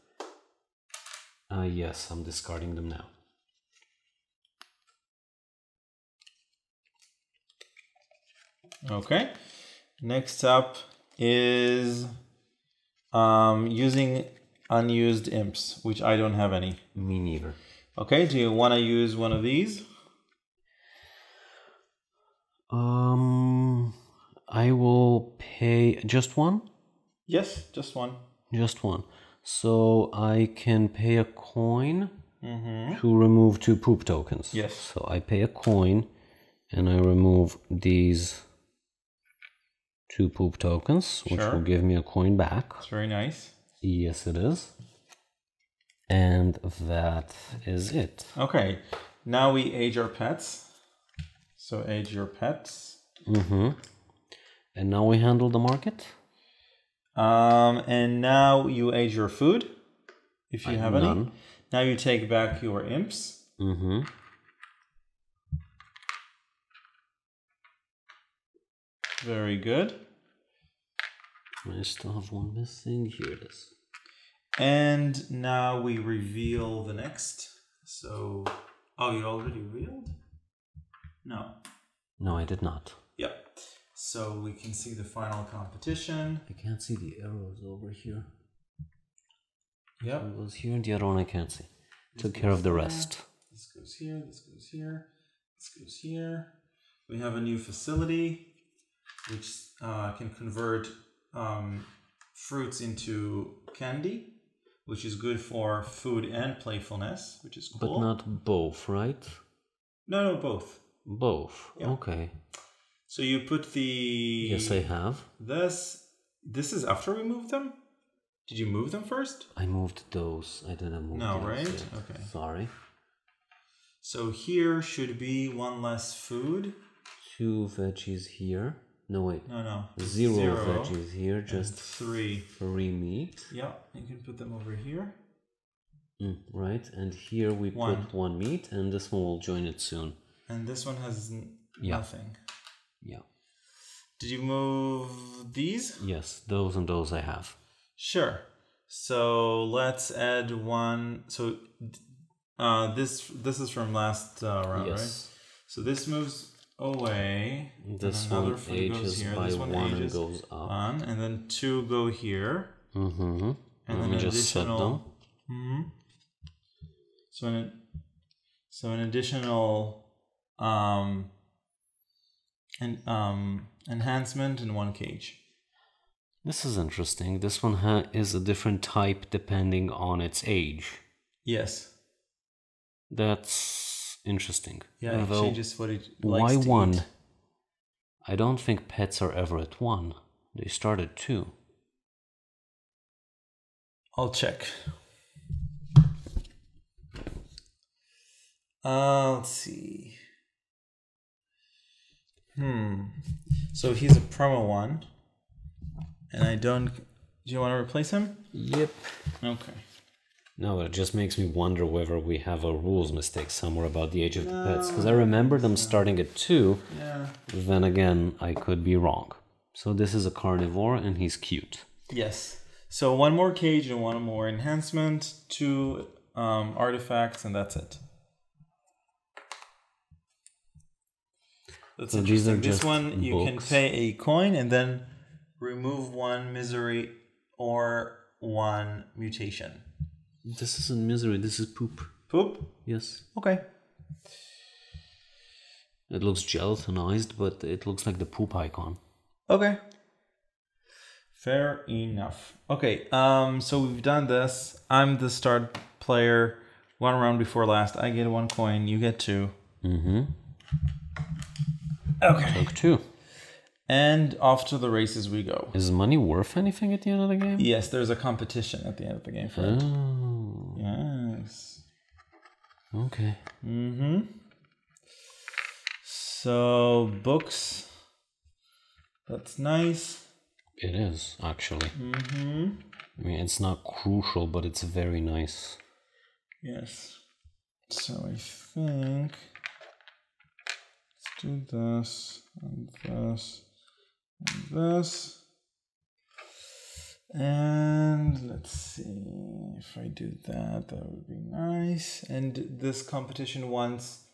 uh, yes, I'm discarding them now. Okay. Next up is um, using unused imps, which I don't have any. Me neither. Okay, do you want to use one of these? Um, I will pay just one. Yes, just one. Just one. So I can pay a coin Mm-hmm. to remove two poop tokens. Yes. So I pay a coin and I remove these two poop tokens, which Sure. will give me a coin back. It's very nice. Yes, it is. And that is it. Okay, now we age our pets. So age your pets. Mm-hmm. And now we handle the market. Um, and now you age your food, if you have any. none. Now you take back your imps. Mm-hmm. Very good. I still have one missing. Here it is. And now we reveal the next. So, oh, you already revealed? No. No, I did not. Yep. So we can see the final competition. I can't see the arrows over here. Yep. It was here, and the other one I can't see. Took care of the rest. This goes here, this goes here, this goes here. We have a new facility which uh, can convert um, fruits into candy, which is good for food and playfulness, which is cool. But not both, right? no, no, both. Both. Okay. So you put the Yes, I have. this. This is after we moved them. Did you move them first? I moved those. I didn't move No, right? yet. Okay. Sorry. So here should be one less food. Two veggies here. No, wait. No, no. Zero, veggies here. Just three. three meat. Yeah, you can put them over here. Mm, right. And here we One. put one meat, and this one will join it soon. And this one has n- Yeah. nothing. Yeah. Did you move these? Yes, those and those I have. Sure. So let's add one. So uh, this this is from last uh, round, right? Yes. So this moves away. This one ages here. by This one one and ages goes up. One, and then two go here. Mm-hmm. And Let then me just set them. additional. hmm So an so an additional um and um enhancement in one cage. This is interesting. This one ha- is a different type depending on its age. Yes. That's interesting. Yeah, it changes what it why likes to one? eat. I don't think pets are ever at one. They start at two. I'll check. Uh, let's see. Hmm. So he's a promo one, and I don't. Do you want to replace him? Yep. Okay. No, it just makes me wonder whether we have a rules mistake somewhere about the age of the pets. Because I remember them starting at two. Yeah. Then again, I could be wrong. So this is a carnivore and he's cute. Yes. So one more cage and one more enhancement, two um, artifacts, and that's it. That's So these are. This one you can pay a coin and then remove one misery or one mutation. This isn't misery, this is poop. Poop. Yes. Okay. It looks gelatinized, but it looks like the poop icon. Okay. Fair enough. Okay, um, so we've done this. I'm the start player. One round before last. I get one coin. You get two. Mm-hmm. Okay. Took two. And off to the races we go. Is money worth anything at the end of the game? Yes, there's a competition at the end of the game for it. Oh, Yes. okay. Mm-hmm. So books. That's nice. It is, actually. Mm-hmm. I mean, it's not crucial, but it's very nice. Yes. So I think let's do this and this this. And let's see if I do that, that would be nice. And this competition wants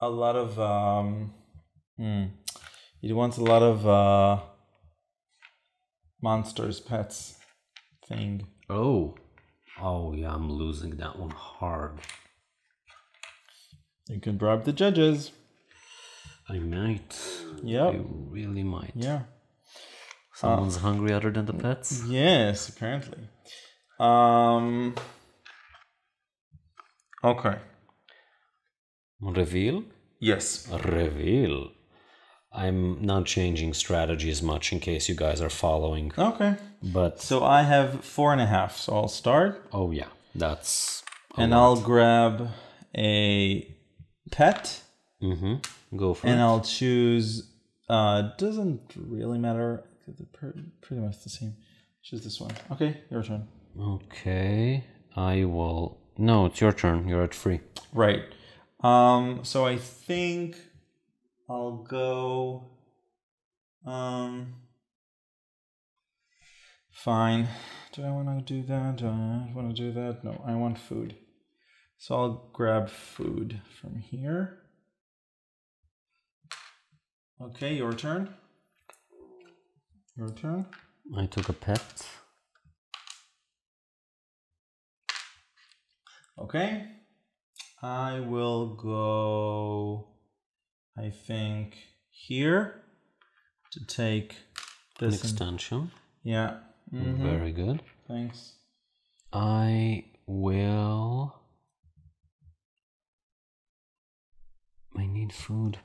a lot of um hmm, it wants a lot of uh monsters, pets thing. Oh. Oh, yeah, I'm losing that one hard. You can bribe the judges. I might. Yeah. I really might. Yeah. Someone's hungry other than the pets? Yes, apparently. Um. Okay. Reveal? Yes. Reveal. I'm not changing strategy as much in case you guys are following. Okay. But, So I have four and a half. So I'll start, oh yeah, that's. And lot. I'll grab a pet, Mm-hmm. Go for and it. I'll choose. Uh, doesn't really matter. They're pretty much the same. Choose this one. Okay, your turn. Okay. I will. No, it's your turn. You're at free. Right. Um, so I think I'll go. Um, fine. Do I want to do that? Do I want to do that? No, I want food. So I'll grab food from here. Okay, your turn. Your turn. I took a pet. Okay. I will go, I think, here to take An this. and- extension. yeah. mhm, Very good. Thanks. I will. I need food.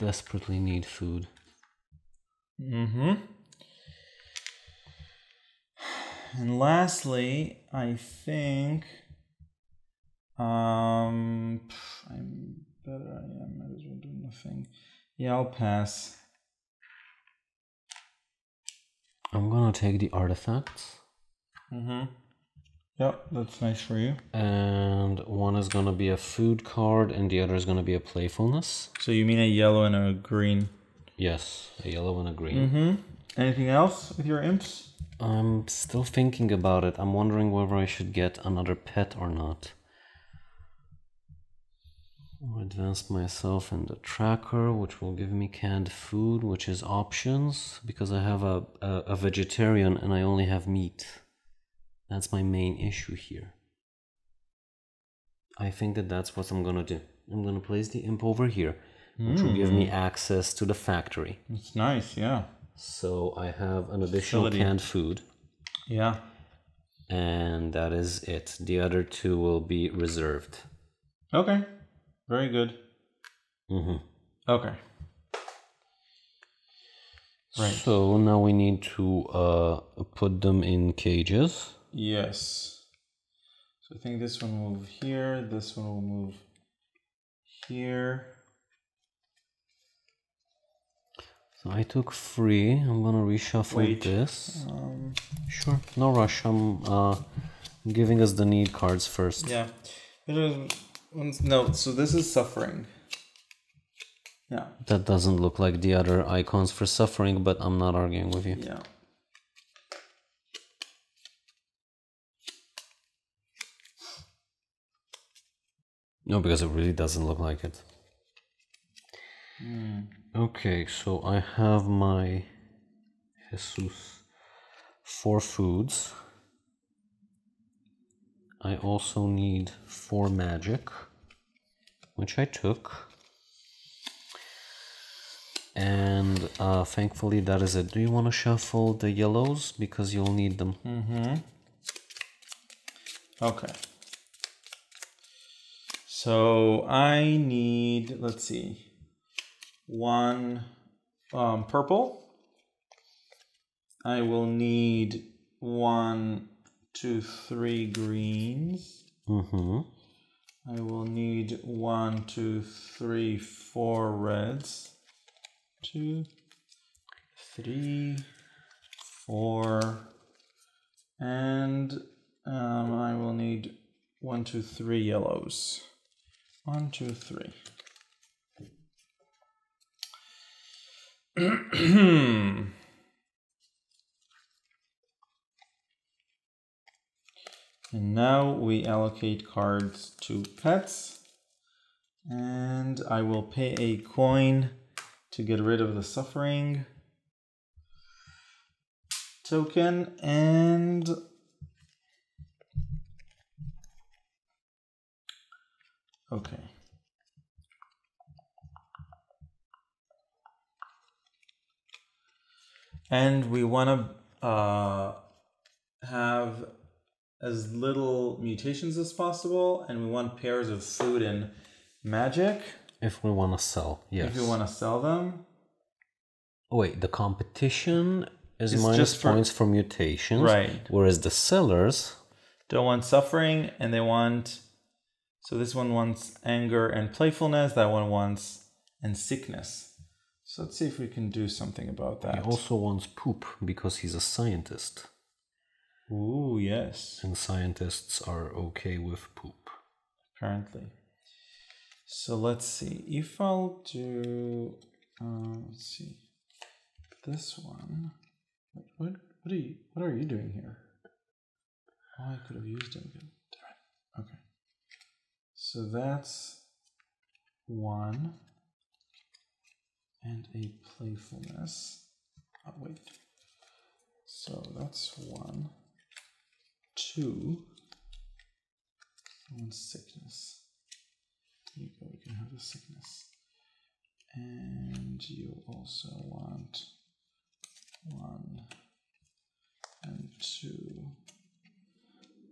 Desperately need food. Mm-hmm. And lastly, I think um I'm better I am, might as well do nothing. Yeah, I'll pass. I'm gonna take the artifacts, Mm-hmm. Yep, that's nice for you. and one is gonna be a food card, and the other is gonna be a playfulness. So you mean a yellow and a green. Yes, a yellow and a green. Mm-hmm. Anything else with your imps? I'm still thinking about it. I'm wondering whether I should get another pet or not. I'll advance myself in the tracker, which will give me canned food, which is options, because I have a, a, a vegetarian and I only have meat. That's my main issue here. I think that that's what I'm gonna do. I'm gonna place the imp over here, which will give me access to the factory. It's nice, yeah. So I have an additional Facility. canned food, Yeah. and that is it. The other two will be reserved. Okay. Very good. hmm Okay. Right. So now we need to uh, put them in cages. Yes. So I think this one will move here, this one will move here. So I took three. I'm gonna reshuffle Wait. this. Um, Sure, no rush. I'm uh, giving us the need cards first. yeah. It is- No, so this is suffering. Yeah. That doesn't look like the other icons for suffering, but I'm not arguing with you. Yeah. No, because it really doesn't look like it. Okay, so I have my Jesus four foods. I also need four magic, which I took. And uh, thankfully, that is it. Do you want to shuffle the yellows? Because you'll need them. Okay. So I need, let's see, one um, purple. I will need one, two, three greens. Mm-hmm. I will need one, two, three, four reds. Two, three, four, and um, I will need one, two, three yellows. One, two, three. And now we allocate cards to pets. And I will pay a coin to get rid of the suffering token. And okay. And we want to uh, have as little mutations as possible, and we want pairs of food and magic If we want to sell, yes. if we want to sell them. Oh, wait, the competition is It's minus for- points for mutations, Right. Whereas the sellers, Don't want suffering, and they want. So this one wants anger and playfulness. That one wants and sickness. So let's see if we can do something about that. he also wants poop because he's a scientist, Ooh, yes, and scientists are okay with poop. apparently. So let's see. If I'll do, uh, let's see, this one. What, what, what are you? What are you doing here? Oh, I could have used it. It. Okay. So that's one, and a playfulness. Oh, wait. So that's one, two, one sickness. Here you go, we can have the sickness. And you also want one and two.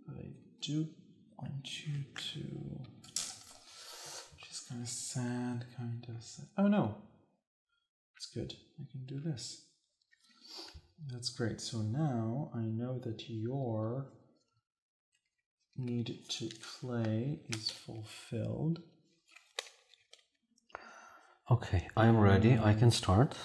I do want you to. Kind of sad, kind of sad. Oh no! It's good. I can do this. That's great. So now I know that your need to play is fulfilled. Okay, I'm ready. I can start.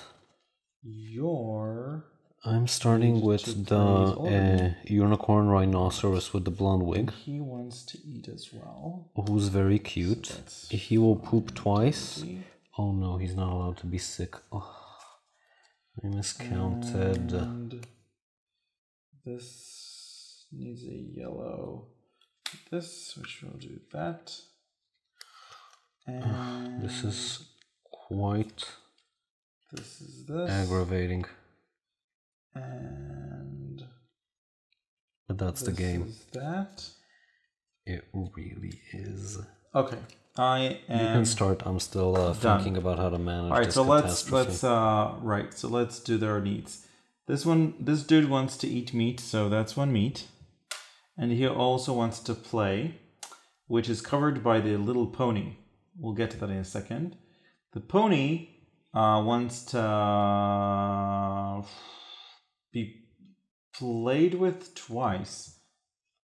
Your I'm starting with the uh, unicorn rhinoceros with the blonde wig, he wants to eat as well. who's very cute. that's He will poop twice. Oh no, he's not allowed to be sick. Oh, I miscounted. And this needs a yellow. This, which will do that. And This is quite this is this. aggravating, and but that's the game. is that. It really is. Okay. I You can start. I'm still uh, thinking about how to manage All right, so let's let's uh right, so let's do their needs. This one this dude wants to eat meat, so that's one meat. And he also wants to play, which is covered by the little pony. We'll get to that in a second. The pony uh, wants to be played with twice.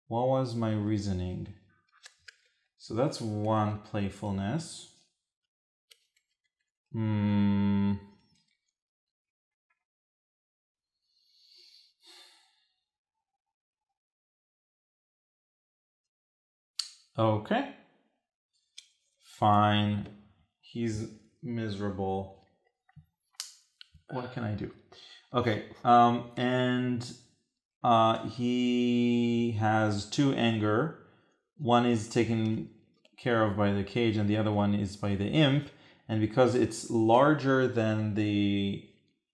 What was my reasoning? So that's one playfulness. Hmm. Okay. Fine. He's miserable. What can I do? Okay. Um and uh he has two anger. One is taken care of by the cage and the other one is by the imp and because it's larger than the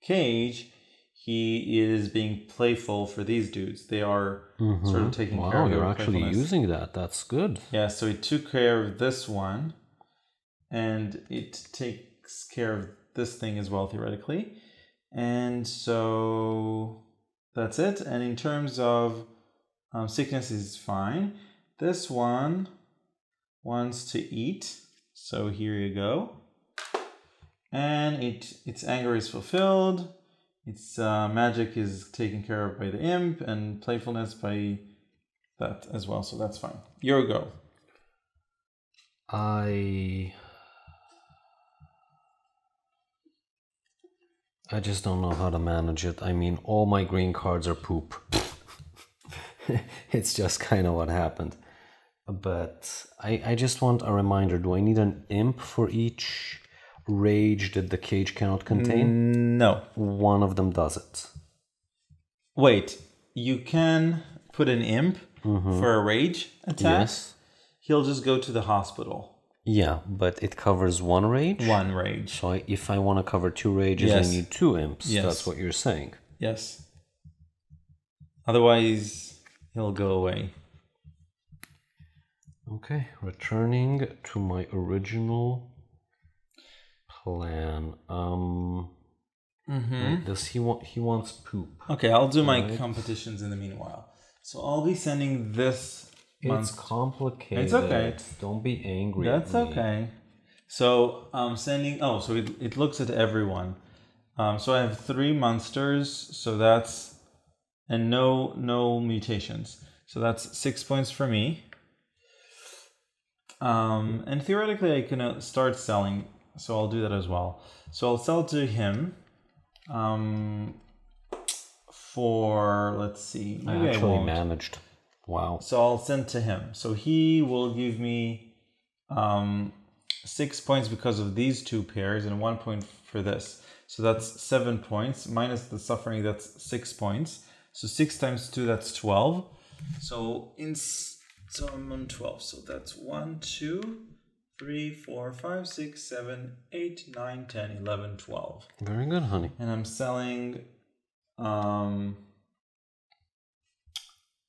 cage he is being playful for these dudes they are sort of taking care Mm-hmm. Wow, of you're actually using that. That's good. yeah so he took care of this one and it takes care of this thing as well theoretically and so that's it. And in terms of um, sickness is fine. This one wants to eat. So here you go. And it its anger is fulfilled. Its uh, magic is taken care of by the imp and playfulness by that as well. So that's fine. Your go. I I just don't know how to manage it. I mean, all my green cards are poop. it's just kind of what happened. But I, I just want a reminder do I need an imp for each rage that the cage cannot contain? Mm, no One of them does it. wait you can put an imp mm-hmm. for a rage attack Yes? he'll just go to the hospital Yeah, but it covers one rage. one rage So I, if I want to cover two rages, Yes. I need two imps. Yes. That's what you're saying. yes otherwise he'll go away Okay, returning to my original plan. Um, wait, does he want? He wants poop. okay i'll do my competitions in the meanwhile so i'll be sending this It's complicated. It's okay. Don't be angry. at That's okay. So um sending oh so it, it looks at everyone. Um so I have three monsters, so that's and no no mutations. So that's six points for me. Um and theoretically I can uh, start selling, so I'll do that as well. So I'll sell to him. Um for let's see. I I, actually won't. managed. Wow. So I'll send to him. So he will give me um, six points because of these two pairs and one point for this. So that's seven points minus the suffering. That's six points. So six times two, that's twelve. So in so I'm on twelve. So that's one, two, three, four, five, six, seven, eight, nine, ten, eleven, twelve Very good, honey. and I'm selling um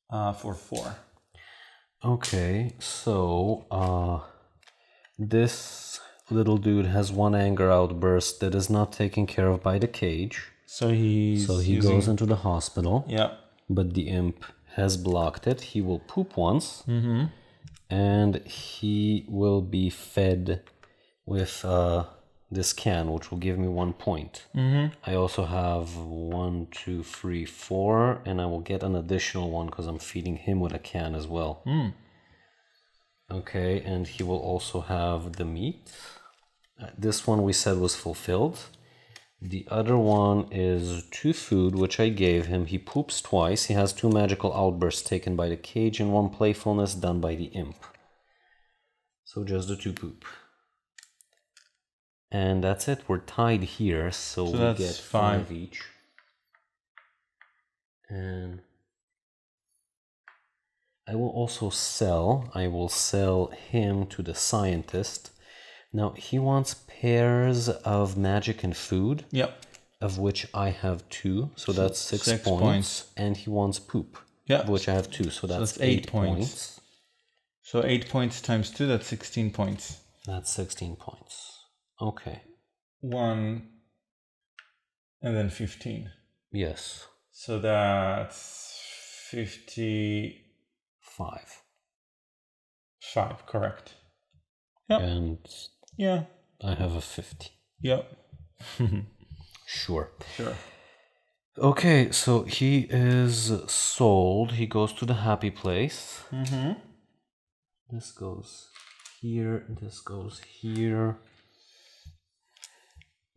uh for four. Okay, so uh, this little dude has one anger outburst that is not taken care of by the cage. So he's So he using- goes into the hospital. Yeah. but the imp has blocked it. He will poop once, and he will be fed with uh, this can, which will give me one point. I also have one, two, three, four, and I will get an additional one because I'm feeding him with a can as well. Okay, and he will also have the meat. Uh, This one we said was fulfilled. The other one is two food, which I gave him. He poops twice. He has two magical outbursts taken by the cage and one playfulness done by the imp. So just the two poop. And that's it. We're tied here, so, we get five. five each. And I will also sell. I will sell him to the scientist Now he wants pairs of magic and food, Yep. of which I have two, so that's six, six points. points. And he wants poop, Yeah. of which I have two, so that's, that's eight eight, points. points. So eight points times two, that's 16 points. That's sixteen points. Okay. One and then 15. Yes. So that's 55, Five. correct. Yep. And Yeah. I have a fifty. Yep. Sure. Sure. Okay, so he is sold. He goes to the happy place. Mm-hmm. This goes here. This goes here.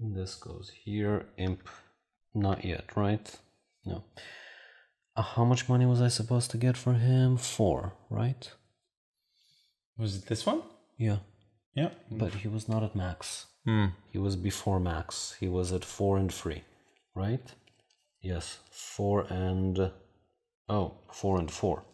This goes here. Imp. Not yet, right? No. Uh, how much money was I supposed to get for him? Four, right? Was it this one? Yeah. Yeah. But he was not at max. Hmm. He was before max. He was at four and three, right? Yes, four and oh, four and four.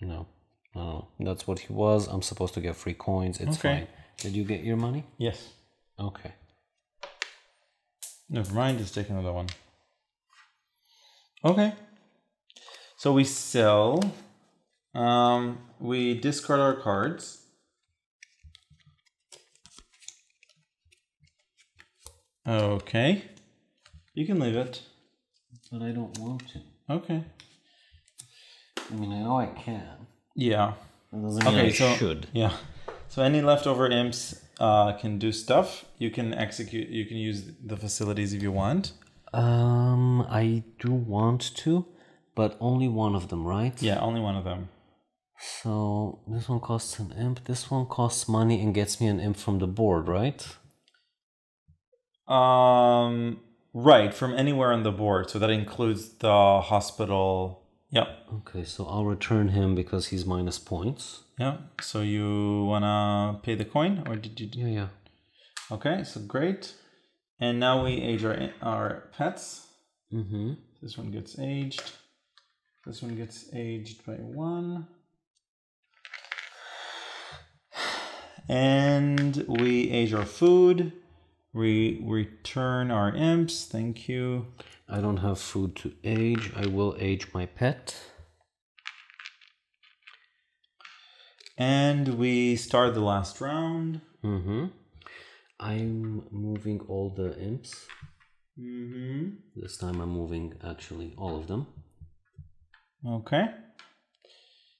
No, no, no, that's what he was. I'm supposed to get free coins. It's Okay. fine. Did you get your money? Yes. Okay. Never mind, just take another one. Okay. So we sell. Um, we discard our cards. Okay. You can leave it. But I don't want to. Okay. I mean, I know I can. Yeah. That doesn't mean Okay, I so should. yeah. So any leftover imps uh, can do stuff. You can execute. You can use the facilities if you want. Um, I do want to, but only one of them, right? Yeah, only one of them. So this one costs an imp. This one costs money and gets me an imp from the board, right? Um, right from anywhere on the board. So that includes the hospital. Yep. Okay, so I'll return him because he's minus points. Yeah. So you wanna pay the coin, or did you? Yeah, yeah. Okay. So great. And now we age our our pets. Mm-hmm. This one gets aged. This one gets aged by one. And we age our food. We return our imps. Thank you. I don't have food to age. I will age my pet. And we start the last round. Mm-hmm. I'm moving all the imps. Mm-hmm. This time I'm moving actually all of them. Okay.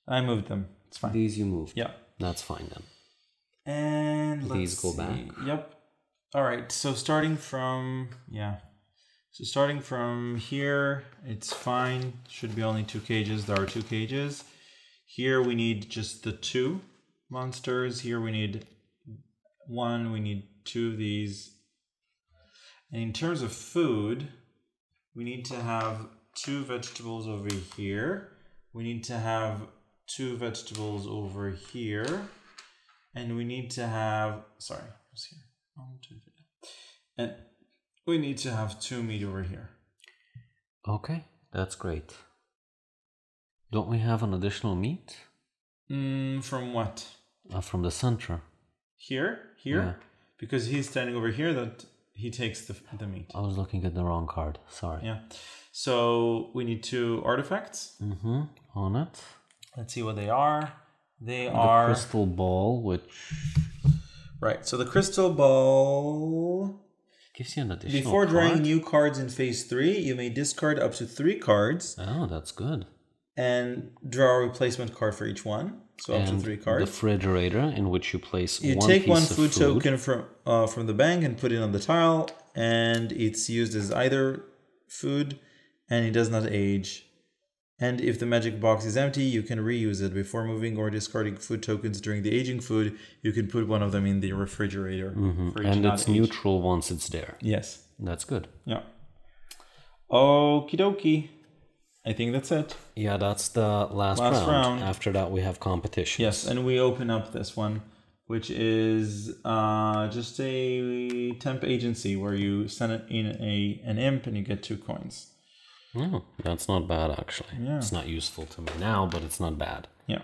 I moved them. It's fine. These you moved. Yeah. That's fine then. And These go back. Yep. All right. So starting from yeah. So starting from here, it's fine. Should be only two cages. There are two cages. Here we need just the two monsters. Here we need one. We need two of these. And in terms of food, we need to have two vegetables over here. We need to have two vegetables over here. And we need to have, sorry, here? One, two, three. And we need to have two meat over here. Okay, that's great. Don't we have an additional meat? Mm, from what? Uh, from the center. Here? Here? Yeah. Because he's standing over here, that he takes the, the meat. I was looking at the wrong card. Sorry. Yeah. So we need two artifacts. Mm-hmm. On it. Let's see what they are. They The are crystal ball, which right. So the crystal ball. Gives you an additional Before drawing card. new cards in phase three, you may discard up to three cards Oh, that's good. and draw a replacement card for each one. So up to And three The cards. refrigerator in which you place You one take piece one of food, food token from uh, from the bank and put it on the tile, and it's used as either food, and it does not age. And if the magic box is empty, you can reuse it. Before moving or discarding food tokens during the aging food, you can put one of them in the refrigerator. for it to Mm-hmm. and it's neutral once it's there. Yes. That's good. Yeah. Okie dokie. I think that's it. Yeah, that's the last, Last round. round. After that, we have competition. Yes, and we open up this one, which is uh, just a temp agency where you send it in a an imp and you get two coins. Oh, that's not bad actually. Yeah. It's not useful to me now, but it's not bad. Yeah.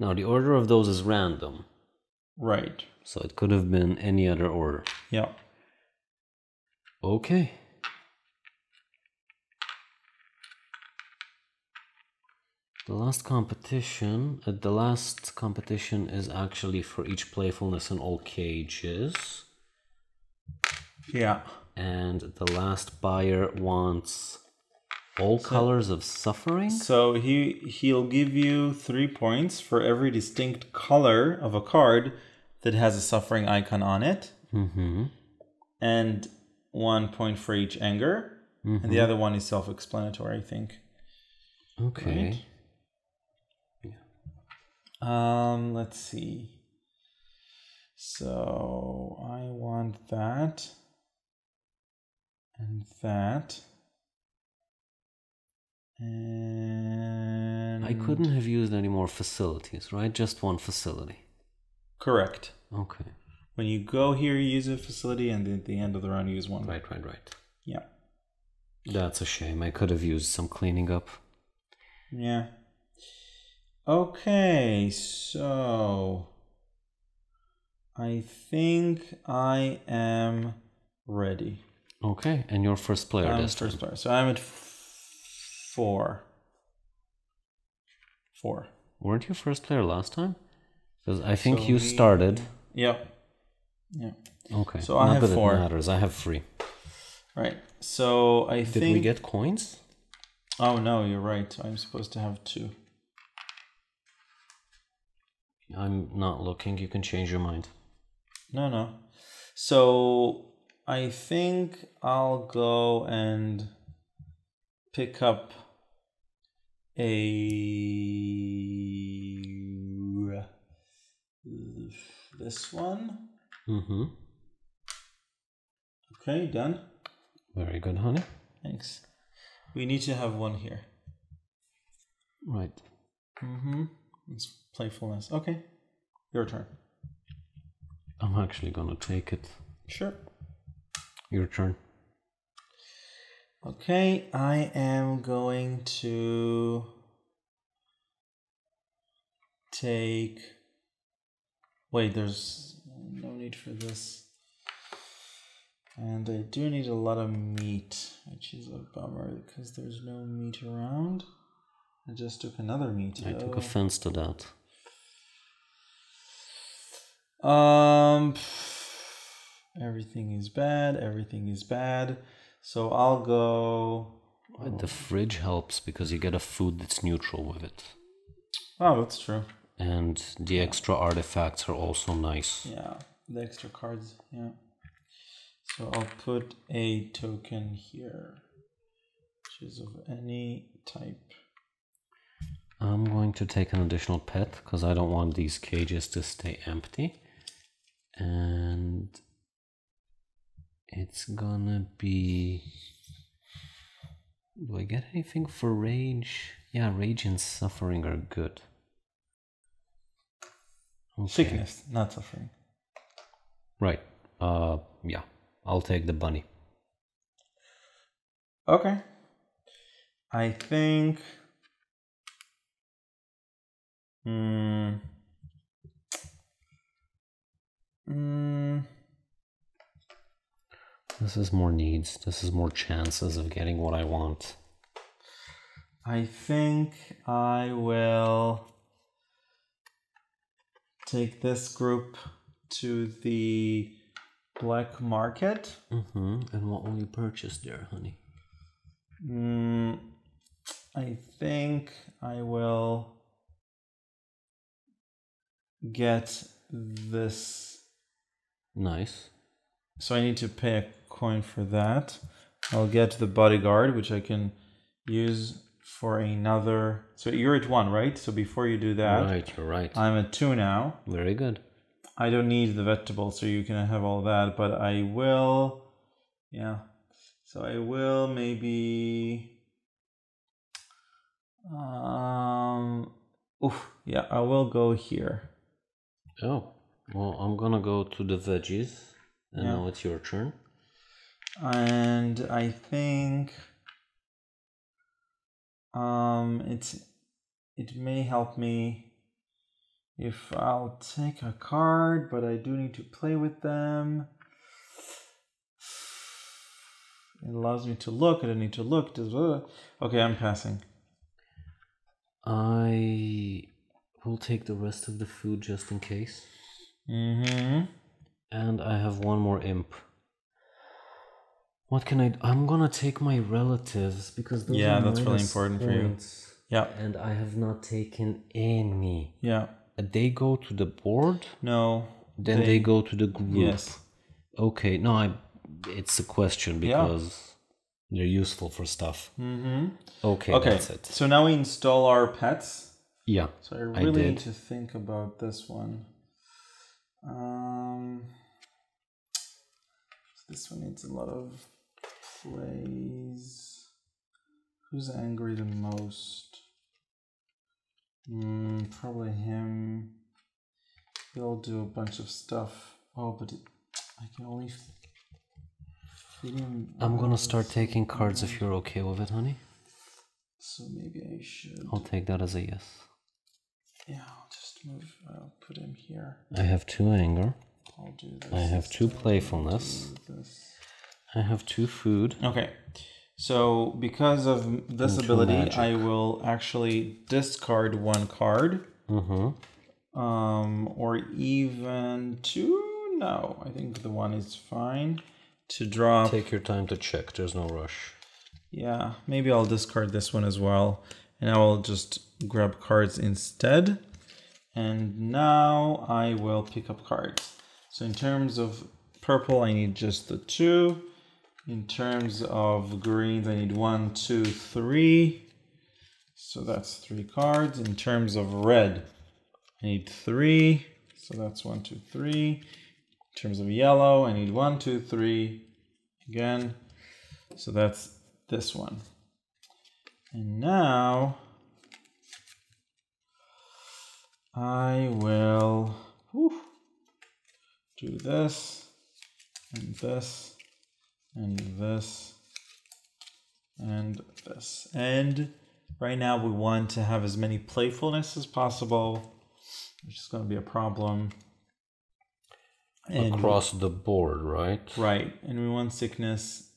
Now the order of those is random. Right. So it could have been any other order. Yeah. Okay. The last competition, uh, the last competition is actually for each playfulness in all cages. Yeah. And the last buyer wants all colors of suffering. So he he'll give you three points for every distinct color of a card that has a suffering icon on it, Mm-hmm. and one point for each anger, and the other one is self-explanatory, I think. Okay. Um, let's see. So I want that and that. And I couldn't have used any more facilities, right? Just one facility. correct. Okay. When you go here, you use a facility, and at the end of the round, you use one. Right, right, right. Yeah. That's a shame. I could have used some cleaning up. Yeah. Okay, so I think I am ready. Okay, and your first player I'm this first time. player. So I'm at four. Four. Weren't you first player last time? Because I think So you we- started. Yeah. Yeah. Okay. So I Not have that four. it matters. I have three. Right. So I Did think. we get coins? Oh no, you're right. I'm supposed to have two. I'm not looking. You can change your mind. No, no. So I think I'll go and pick up a this one. Mm-hmm. Okay, done. Very good, honey. Thanks. We need to have one here. Right. Mm-hmm. It's playfulness. Okay. Your turn. I'm actually gonna take it. Sure. Your turn. Okay, I am going to take. Wait, there's no need for this. And I do need a lot of meat, which is a bummer because there's no meat around. I just took another meat. I took offense to that. Um, everything is bad. Everything is bad. So I'll go. But The fridge helps because you get a food that's neutral with it. Oh, that's true. And the extra artifacts are also nice. Yeah, the extra cards. Yeah. So I'll put a token here, which is of any type. I'm going to take an additional pet because I don't want these cages to stay empty. And it's gonna be. Do I get anything for rage? Yeah, rage and suffering are good. Okay. Sickness, not suffering. Right. Uh, yeah. I'll take the bunny. Okay. I think. Hmm. Hmm. This is more needs. This is more chances of getting what I want. I think I will take this group to the black market. Mm-hmm. And what will you purchase there, honey? Mm, I think I will get this. Nice. So I need to pay a coin for that. I'll get the bodyguard, which I can use for another. So you're at one, right? So before you do that, right, you're right. I'm at two now. Very good. I don't need the vegetable, so you can have all that, but I will. Yeah. So I will maybe. Um. Oof. Yeah, I will go here. Oh, well, I'm gonna go to the veggies, and Yeah. now it's your turn. and I think um it's it may help me if I'll take a card, but I do need to play with them. It allows me to look. I don't need to look. Uh, okay? I'm passing. I will take the rest of the food just in case. Mm-hmm. And I have one more imp. What can I? I'm gonna take my relatives because those Yeah, that's really important for you. Yeah. And I have not taken any. Yeah. They go to the board, No. then they, go to the group. Yes. Okay, no, I. It's a question because Yeah. they're useful for stuff. Mm-hmm. Okay, Okay. that's it. So now we install our pets. Yeah. So I I really did. need to think about this one. Um, this one needs a lot of plays. Who's angry the most? Mm, probably him. He'll do a bunch of stuff. Oh, but it, I can only feed him. I'm gonna start taking cards if you're okay with it, honey. So maybe I should. I'll take that as a yes. Yeah, I'll just move. I'll put him here. I have two anger. I'll do this. I have two playfulness. I have two food. Okay. So because of this And ability. I will actually discard one card. Mm-hmm. Um, or even two. No, I think the one is fine. To draw. Take your time to check. There's no rush. Yeah, maybe I'll discard this one as well, and I will just grab cards instead. And now I will pick up cards. So in terms of purple, I need just the two. In terms of greens, I need one, two, three. So that's three cards. In terms of red, I need three. So that's one, two, three. In terms of yellow, I need one, two, three. Again. So that's this one. And now I will whew, do this and this and this and this. And right now we want to have as many playfulness as possible, which is going to be a problem. And Across the board, right? Right. And we want sickness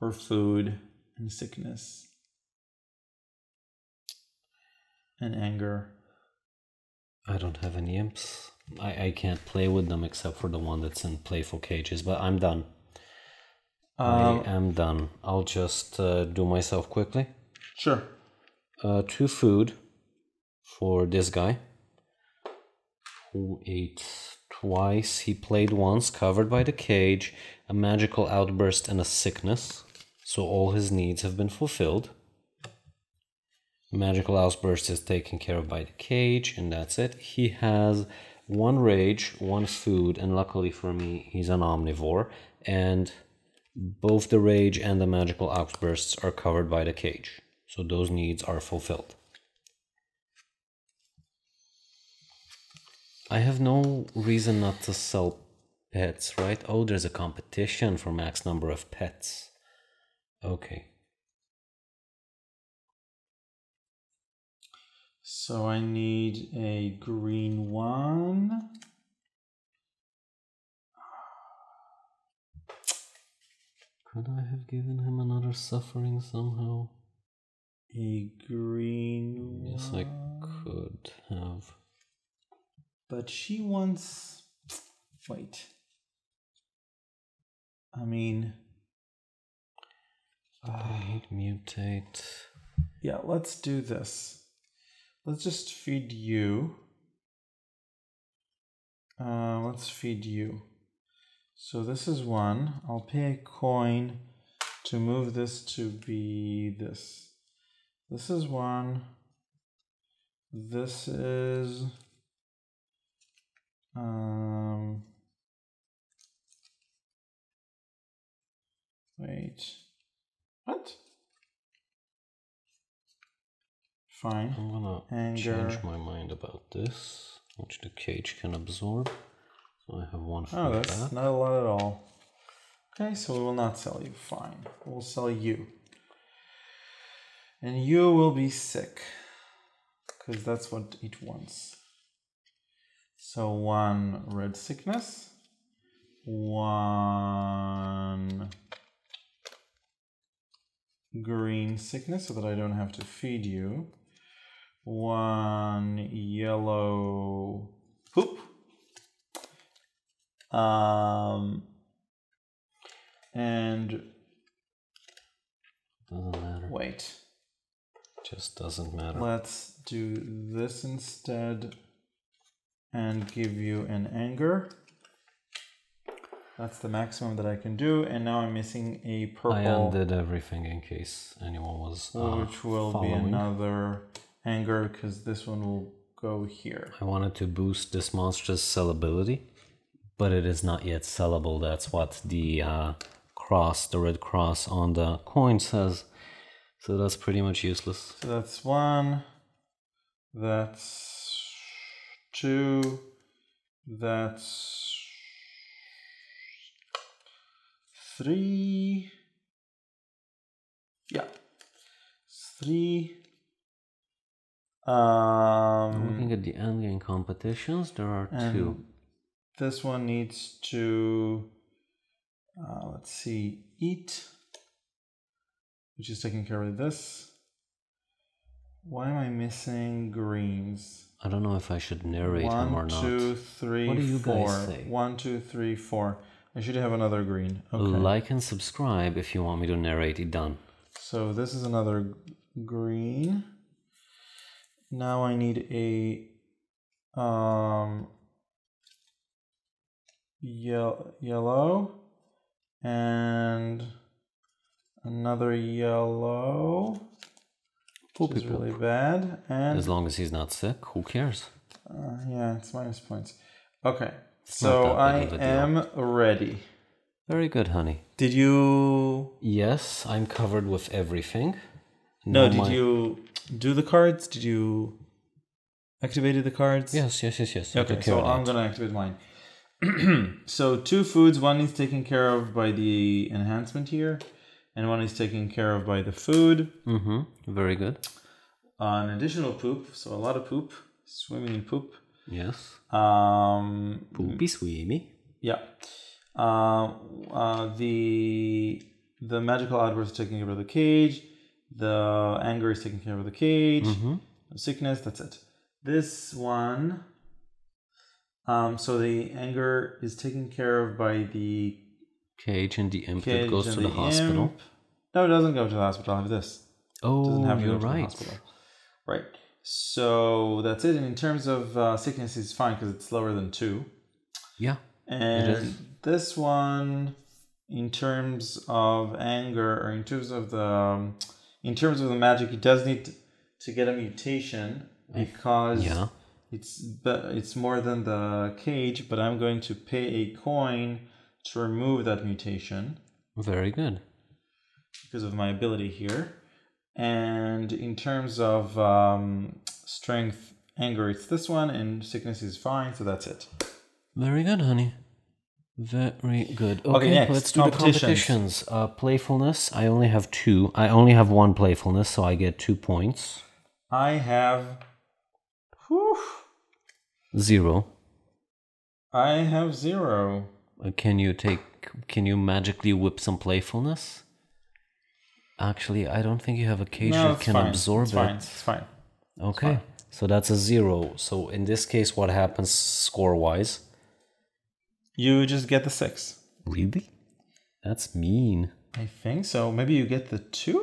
or food and sickness and anger. I don't have any imps. I, I can't play with them except for the one that's in playful cages, but I'm done. Um, I am done. I'll just uh, do myself quickly. sure. Uh, two food for this guy who ate twice. He played once, covered by the cage, a magical outburst, and a sickness. So all his needs have been fulfilled. Magical outburst is taken care of by the cage, and that's it. He has one rage, one food, and luckily for me, he's an omnivore, and both the rage and the magical outbursts are covered by the cage. So those needs are fulfilled. I have no reason not to sell pets, right? Oh, there's a competition for max number of pets. Okay. So I need a green one. Could I have given him another suffering somehow? A green Yes. I could have. But she wants. Wait. I mean, I uh, mutate. yeah, let's do this. Let's just feed you. Uh, let's feed you. So this is one. I'll pay a coin to move this to be this. This is one. This is um wait. What? Fine. I'm gonna Anger. change my mind about this, which the cage can absorb. So I have one oh, for Oh, that's that. not a lot at all. Okay, so we will not sell you. Fine. We'll sell you. And you will be sick. because that's what it wants. So one red sickness, one green sickness so that I don't have to feed you, one yellow poop, um, and Doesn't matter. wait. Just doesn't matter. Let's do this instead and give you an anger. That's the maximum that I can do. And now I'm missing a purple, I undid everything in case anyone was uh, which will following. be another anger because this one will go here. I wanted to boost this monster's sellability, but it is not yet sellable. That's what the uh, cross, the red cross on the coin says. So that's pretty much useless. So that's one. That's two. That's three. Yeah. Three. Um, Looking at the endgame competitions, there are two. this one needs to, uh, let's see, eat, which is taking care of this. Why am I missing greens? I don't know if I should narrate him or not. two, three, What do you guys four. say? One, two, three, four. I should have another green. Okay. Like and subscribe if you want me to narrate it done. So this is another green. Now I need a um yellow yellow and another yellow which is really bad and As long as he's not sick, who cares? uh, yeah it's minus points okay not so i big of a deal. am ready Very good, honey. did you Yes, I'm covered with everything. no did my- you do the cards did you activated the cards Yes, yes, yes, yes. Okay, so I'm gonna activate mine. so two foods, one is taken care of by the enhancement here, and one is taken care of by the food. Mm-hmm. Very good. Uh, an additional poop, so a lot of poop, swimming in poop. Yes. Um, Poopy swimmy. yeah. Uh, uh, the the magical outburst taking of the cage. The anger is taking care of the cage. Mm-hmm. Sickness. That's it. This one. Um, so the anger is taken care of by the Cage and the imp that goes to the, hospital. imp. No, it doesn't go to the hospital. I have this. Oh, doesn't have to you're go to the right. hospital. Right. So that's it. And in terms of uh, sickness, it's fine because it's lower than two. Yeah. And is. this one, in terms of anger, or in terms of the, um, in terms of the magic, it does need to get a mutation because Yeah. it's be- it's more than the cage. But I'm going to pay a coin to remove that mutation Very good. because of my ability here. And in terms of um, strength, anger, it's this one, and sickness is fine. So that's it. Very good, honey. Very good. Okay, Okay, next, let's do the competitions. competitions. Uh, playfulness. I only have two. I only have one playfulness, so I get two points. I have. Whew, Zero. I have zero. Uh, can you take? Can you magically whip some playfulness? Actually, I don't think you have a cage no, that it's can fine. absorb it's it. fine. It's fine. Okay, so that's a zero. So in this case, what happens score-wise? You just get the six. Really? That's mean. I think so. Maybe you get the two.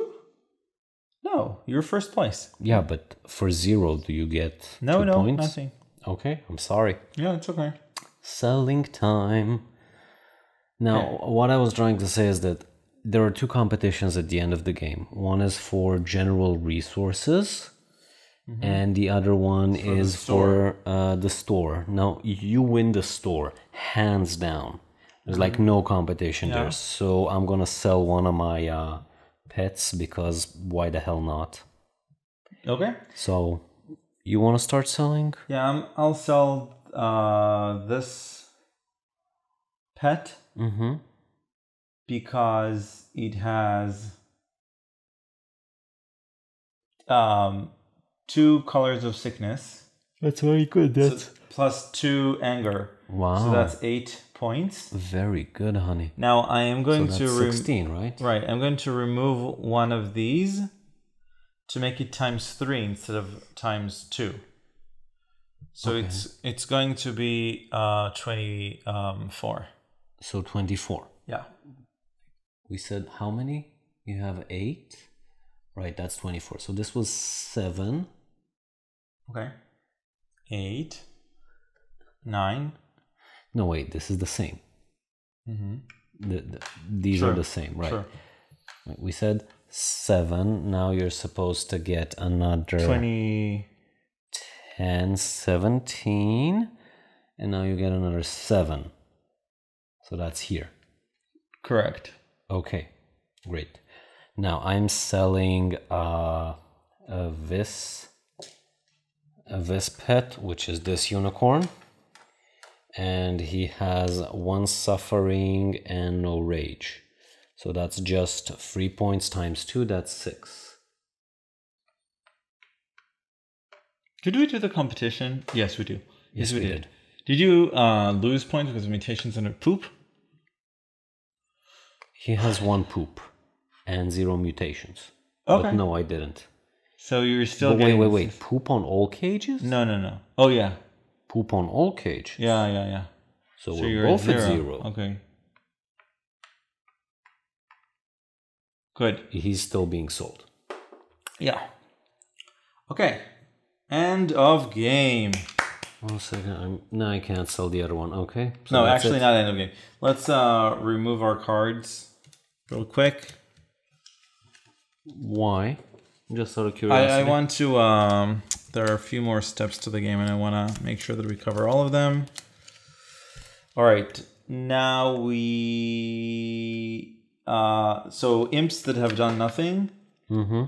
No, you're first place. Yeah, but for zero, do you get No, no, points? nothing. Okay, I'm sorry. Yeah, it's okay. Selling time. Now, what I was trying to say is that there are two competitions at the end of the game. One is for general resources, and the other one is for uh, the store. Now, you win the store, hands down. There's like no competition there. So I'm gonna sell one of my uh, pets because why the hell not? Okay. So, you want to start selling? Yeah, I'm, I'll sell uh, this pet Mm-hmm. because it has um two colors of sickness. That's very good. So plus two anger. wow. So that's eight points. very good, honey. Now I am So going that's to rem- 16, right? right. I'm going to remove one of these to make it times three instead of times two. So Okay. it's it's going to be uh twenty um four. So 24. Yeah. We said how many? You have 8. Right, that's 24. So this was 7. Okay. Eight. Nine. No, wait, this is the same. Mm-hmm. The, the, these Sure, are the same, right? Sure. We said 7. Now you're supposed to get another Twenty. 10, 17. And now you get another 7. So that's here. Correct. Okay, great. Now I'm selling uh, a Vis, a Vis pet, which is this unicorn, and he has one suffering and no rage. So that's just three points times two. That's six. Did we do the competition? Yes, we do. Yes, we did. Did you uh, lose points because of mutations and a poop? He has one poop and zero mutations. Okay. But no, I didn't. So you're still wait, wait, wait. Poop on all cages? No, no, no. Oh yeah, Poop on all cage. yeah, yeah, yeah. So, So we're you're both at at zero. zero. Okay. Good. He's still being sold. Yeah. Okay. End of game. One second. I'm no, I can't sell the other one. Okay. So no, actually it. not end of game. Let's uh remove our cards real quick. Why? Just out of I, curiosity. I want to um there are a few more steps to the game and I want to make sure that we cover all of them. All right. Now we uh so imps that have done nothing, Mm-hmm.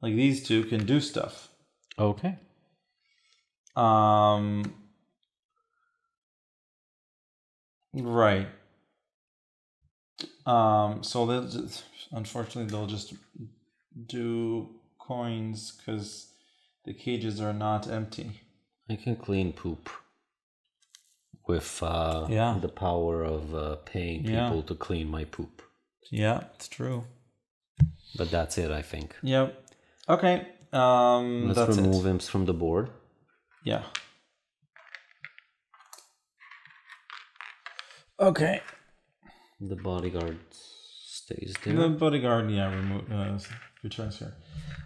like these two can do stuff. Okay. Um right. Um so they'll just, unfortunately they'll just do coins cuz the cages are not empty. I can clean poop with uh, Yeah. the power of uh, paying Yeah. people to clean my poop. Yeah, it's true. But that's it, I think. Yep. Okay. Um Let's remove it. imps from the board. Yeah. Okay. The bodyguard stays there. The bodyguard, yeah, remove uh, returns here.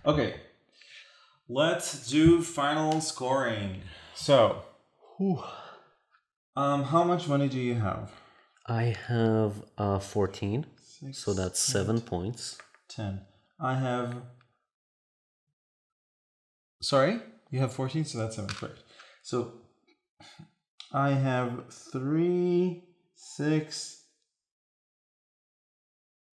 Okay, let's do final scoring. So, um, how much money do you have? I have uh, 14, Six, so that's seven points. ten. I have. Sorry, you have fourteen, so that's seven. Correct. So, I have three, six.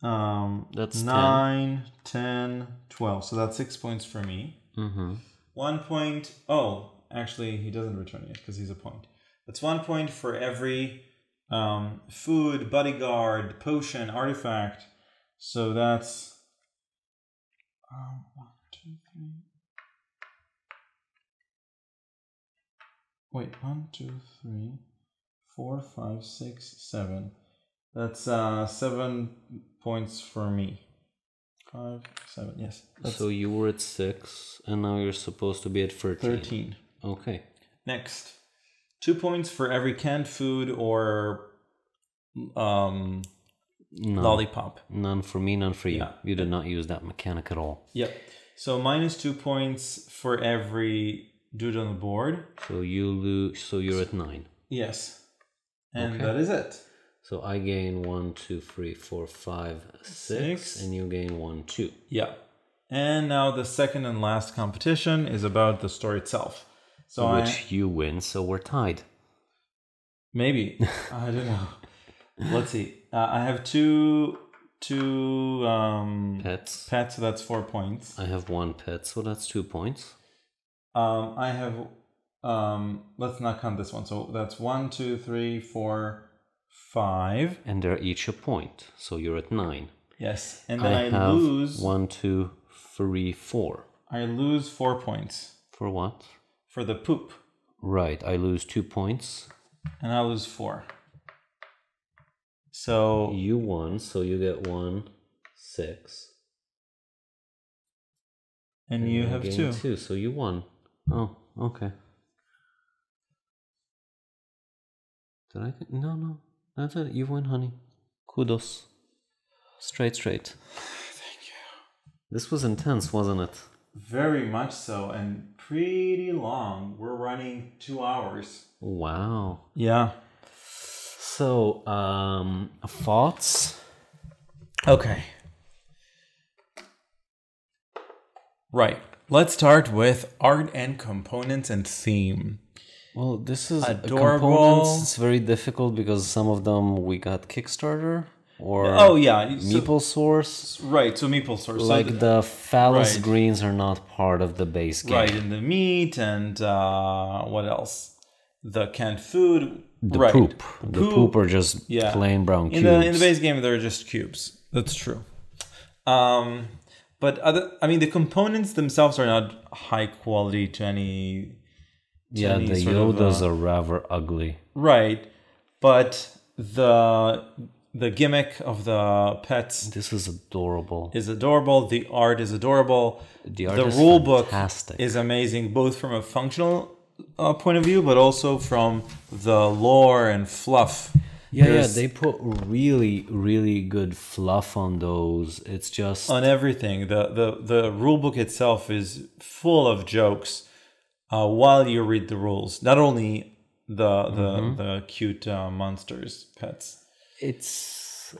Um, That's 10. nine, 10, 12. So that's six points for me. Mm-hmm. One point. Oh, actually, he doesn't return it because he's a point. That's one point for every um, food, bodyguard, potion, artifact. So that's um, one, two, three. Wait, one, two, three, four, five, six, seven. That's uh, seven points for me. Five, seven. Yes, that's So you were at 6, and now you're supposed to be at 13. thirteen. Okay. Next, two points for every canned food or um, None. lollipop. None for me, none for you. Yeah. You did not use that mechanic at all. Yep. So minus two points for every dude on the board. So you lose. So you're at 9. Yes. And Okay. that is it. So I gain one, two, three, four, five, six, Six. and you gain one, two. Yeah. And now the second and last competition is about the story itself. So I which you win, so we're tied. maybe I don't know. Let's see. Uh, I have two two um, Pets. pets, so that's four points. I have one pet, so that's two points. Um, I have. Um, let's not count this one. So that's one, two, three, four, five. And they're each a point, so you're at nine. Yes, and then I, have lose. one, two, three, four. I lose four points. For what? For the poop. Right, I lose two points. And I lose four. So You won, so you get one, six. and you have two. two, so you won. Oh, okay. Did I? Get, no, no, that's it. You win, honey. Kudos. Straight, straight. Thank you. This was intense, wasn't it? Very much so, and pretty long. We're running two hours. Wow. Yeah. So, um, thoughts? Okay. Right. Let's start with art and components and theme. Well, this is Adorable. components. It's very difficult because some of them we got Kickstarter or Oh yeah, so- Meeple Source. right. So meeple source, So Like the- the phallus right. greens are not part of the base game. right, and the meat and uh, what else? The canned food. The right. poop. The poop are just Yeah. plain brown in cubes. the in the base game they're just cubes that's true um but other i mean the components themselves are not high quality to any yeah, the Yodas uh, are rather ugly. right but the the gimmick of the pets This is adorable. is adorable the art is adorable The art the is rule book is amazing both from a functional uh, point of view but also from the lore and fluff Yeah, yeah, they put really, really good fluff on those. It's just on everything. The the the rule book itself is full of jokes uh, while you read the rules. Not only the the Mm-hmm. the cute uh, monsters pets. it's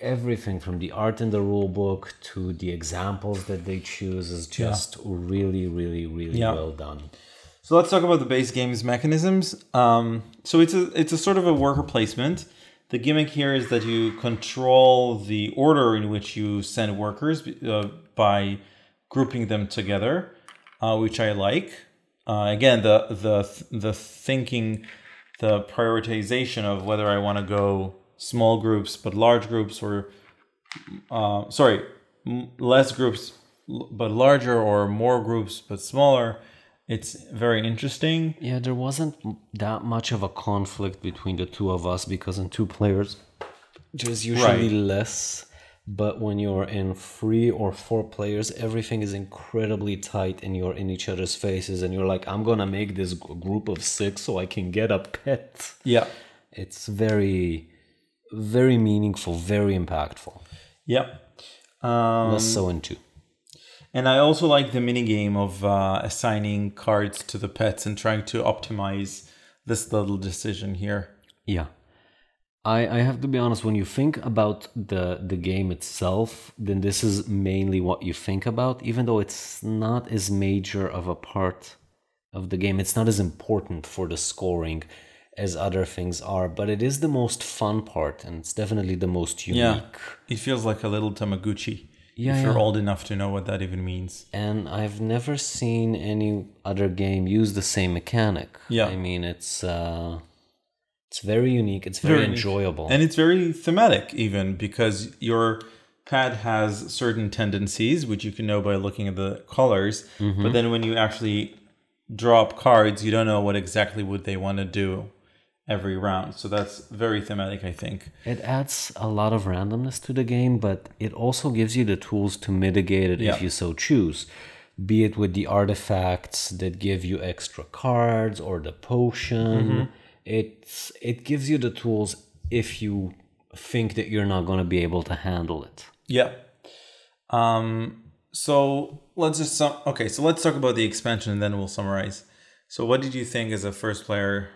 everything from the art in the rule book to the examples that they choose is just really, really, really Yeah. well done. So let's talk about the base game's mechanisms. Um, so it's a it's a sort of a worker placement. The gimmick here is that you control the order in which you send workers uh, by grouping them together, uh, which I like. Uh, again, the the the thinking, the prioritization of whether I want to go small groups but large groups, or uh, sorry, m- less groups but larger, or more groups but smaller. It's very interesting. Yeah, there wasn't that much of a conflict between the two of us because in two players, there's usually less. But when you're in three or four players, everything is incredibly tight and you're in each other's faces, and you're like, I'm gonna make this group of six so I can get a pet. Yeah. It's very, very meaningful, very impactful. Yeah. Um, Less so in two. and I also like the mini game of uh, assigning cards to the pets and trying to optimize this little decision here. Yeah. I, I have to be honest, when you think about the, the game itself, then this is mainly what you think about, even though it's not as major of a part of the game. It's not as important for the scoring as other things are, but it is the most fun part and it's definitely the most unique. Yeah. It feels like a little Tamagotchi. Yeah, if you're yeah. old enough to know what that even means. And I've never seen any other game use the same mechanic. Yeah. I mean, it's uh, it's very unique. It's very, Very unique. enjoyable. And it's very thematic, even because your pad has certain tendencies, which you can know by looking at the colors. Mm-hmm. But then when you actually drop cards, you don't know what exactly would they want to do every round. So that's very thematic, I think. It adds a lot of randomness to the game, but it also gives you the tools to mitigate it Yeah. if you so choose. Be it with the artifacts that give you extra cards or the potion. It's it gives you the tools if you think that you're not going to be able to handle it. Yeah. Um. So let's just sum- okay. So let's talk about the expansion, and then we'll summarize. So, what did you think as a first player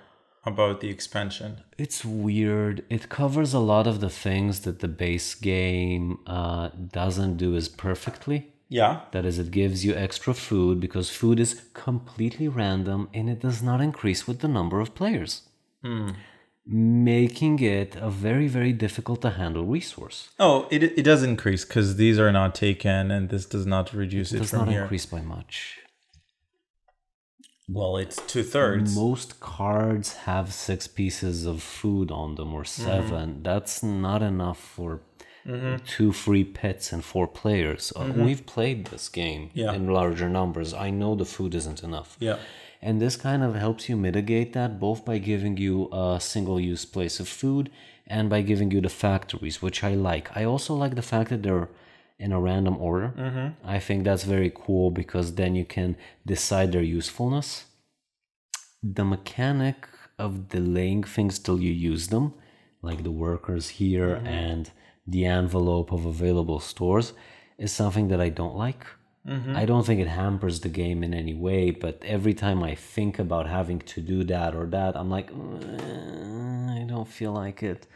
about the expansion? It's weird. It covers a lot of the things that the base game uh, doesn't do as perfectly. Yeah. That is, it gives you extra food because food is completely random and it does not increase with the number of players, Hmm. making it a very, very difficult to handle resource. Oh, it it does increase because these are not taken, and this does not reduce it, It does not here. increase by much. Well, it's two thirds. Most cards have six pieces of food on them or mm-hmm. 7 That's not enough for. Mm-hmm. two free pets and four players. Uh, mm-hmm. We've played this game Yeah. in larger numbers. I know the food isn't enough. Yeah. And this kind of helps you mitigate that both by giving you a single use place of food and by giving you the factories, which I like. I also like the fact that they're in a random order. Mm-hmm. I think that's very cool because then you can decide their usefulness. The mechanic of delaying things till you use them, like the workers here and the envelope of available stores, is something that I don't like. I don't think it hampers the game in any way, but every time I think about having to do that or that, I'm like, "Uh, I don't feel like it.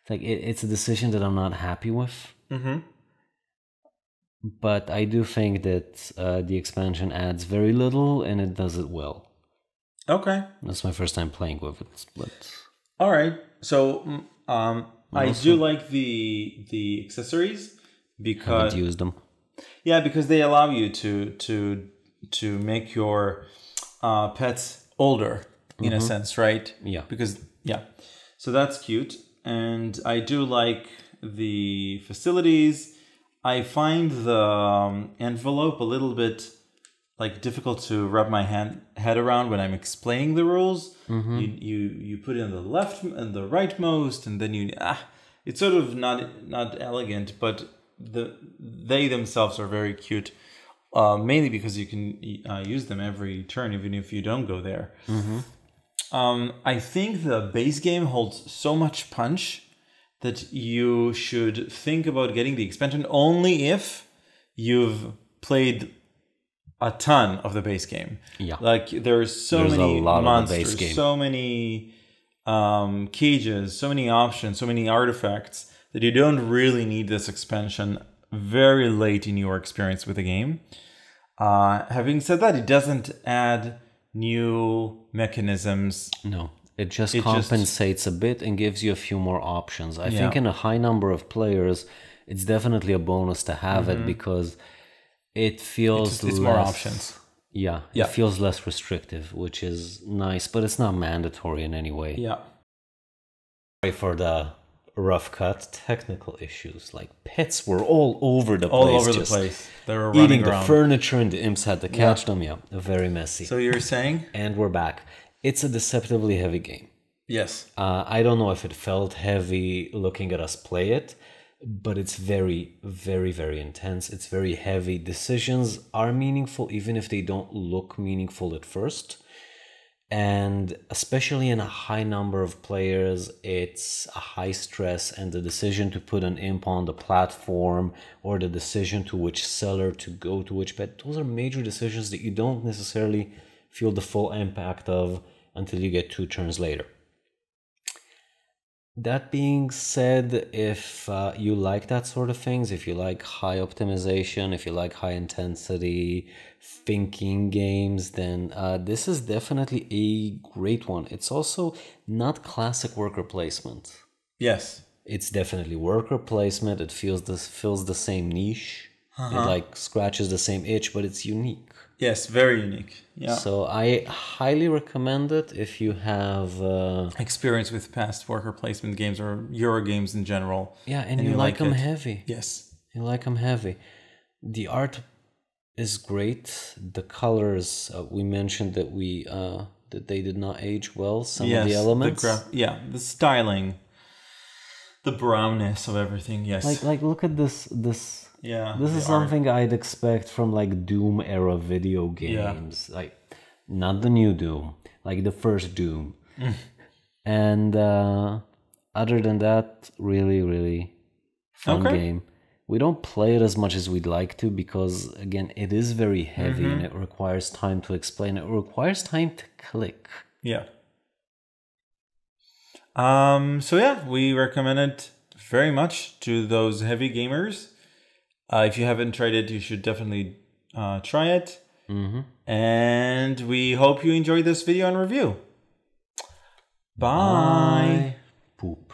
It's like it, it's a decision that I'm not happy with. Mm-hmm. But I do think that uh, the expansion adds very little and it does it well. Okay. That's my first time playing with it, but All right. So mm, um, I do like the the accessories haven't because used them. Yeah, because they allow you to to to make your uh, pets older in a sense, right? Yeah. Because yeah, so that's cute, and I do like the facilities. I find the um, envelope a little bit like difficult to wrap my hand head around when I'm explaining the rules. You you you put in the left and the rightmost, and then you ah, it's sort of not not elegant, but the they themselves are very cute. Uh, mainly because you can uh, use them every turn, even if you don't go there. Um, I think the base game holds so much punch that you should think about getting the expansion only if you've played a ton of the base game. Yeah. Like there's so There's a many lot of the monsters, so many um, cages, so many options, so many artifacts that you don't really need this expansion very late in your experience with the game. Uh, having said that, it doesn't add new mechanisms. No, it just It just- compensates a bit and gives you a few more options. I think in a high number of players, it's definitely a bonus to have it because it feels It's, it's less, more options. Yeah, Yeah. it feels less restrictive, which is nice, but it's not mandatory in any way. Yeah. Sorry for the rough cut technical issues. Like pets were all over the All place, over the place. They were eating running the furniture, and the imps had to catch them. Yeah, very messy. so you're saying? and we're back. It's a deceptively heavy game. Yes. Uh, I don't know if it felt heavy looking at us play it, but it's very, very, very intense. It's very heavy. Decisions are meaningful, even if they don't look meaningful at first. And especially in a high number of players, it's a high stress, and the decision to put an imp on the platform or the decision to which seller to go to which pet, those are major decisions that you don't necessarily feel the full impact of until you get two turns later. That being said, if uh, you like that sort of things, if you like high optimization, if you like high intensity thinking games, then uh, this is definitely a great one. It's also not classic worker placement. Yes. It's definitely worker placement. It feels this fills the same niche. It like scratches the same itch, but it's unique. Yes. Very unique. Yeah. So I highly recommend it if you have. Uh, Experience with past worker placement games or Euro games in general. yeah, and, And you, you like like them it. heavy. Yes. You like them heavy. The art is great. The colors uh, we mentioned that we uh, that they did not age well. Some yes. of the elements, gra- yeah. The styling. The brownness of everything. Yes. like like look at this this. Yeah. This is art. something I'd expect from like Doom era video games, like not the new Doom, like the first Doom. and uh, other than that, really, really fun Okay. game. We don't play it as much as we'd like to because again, it is very heavy and it requires time to explain. It requires time to click. Yeah. Um. So yeah, we recommend it very much to those heavy gamers. Uh, if you haven't tried it, you should definitely uh, try it. Mm-hmm. And we hope you enjoyed this video and review. Bye. Poop.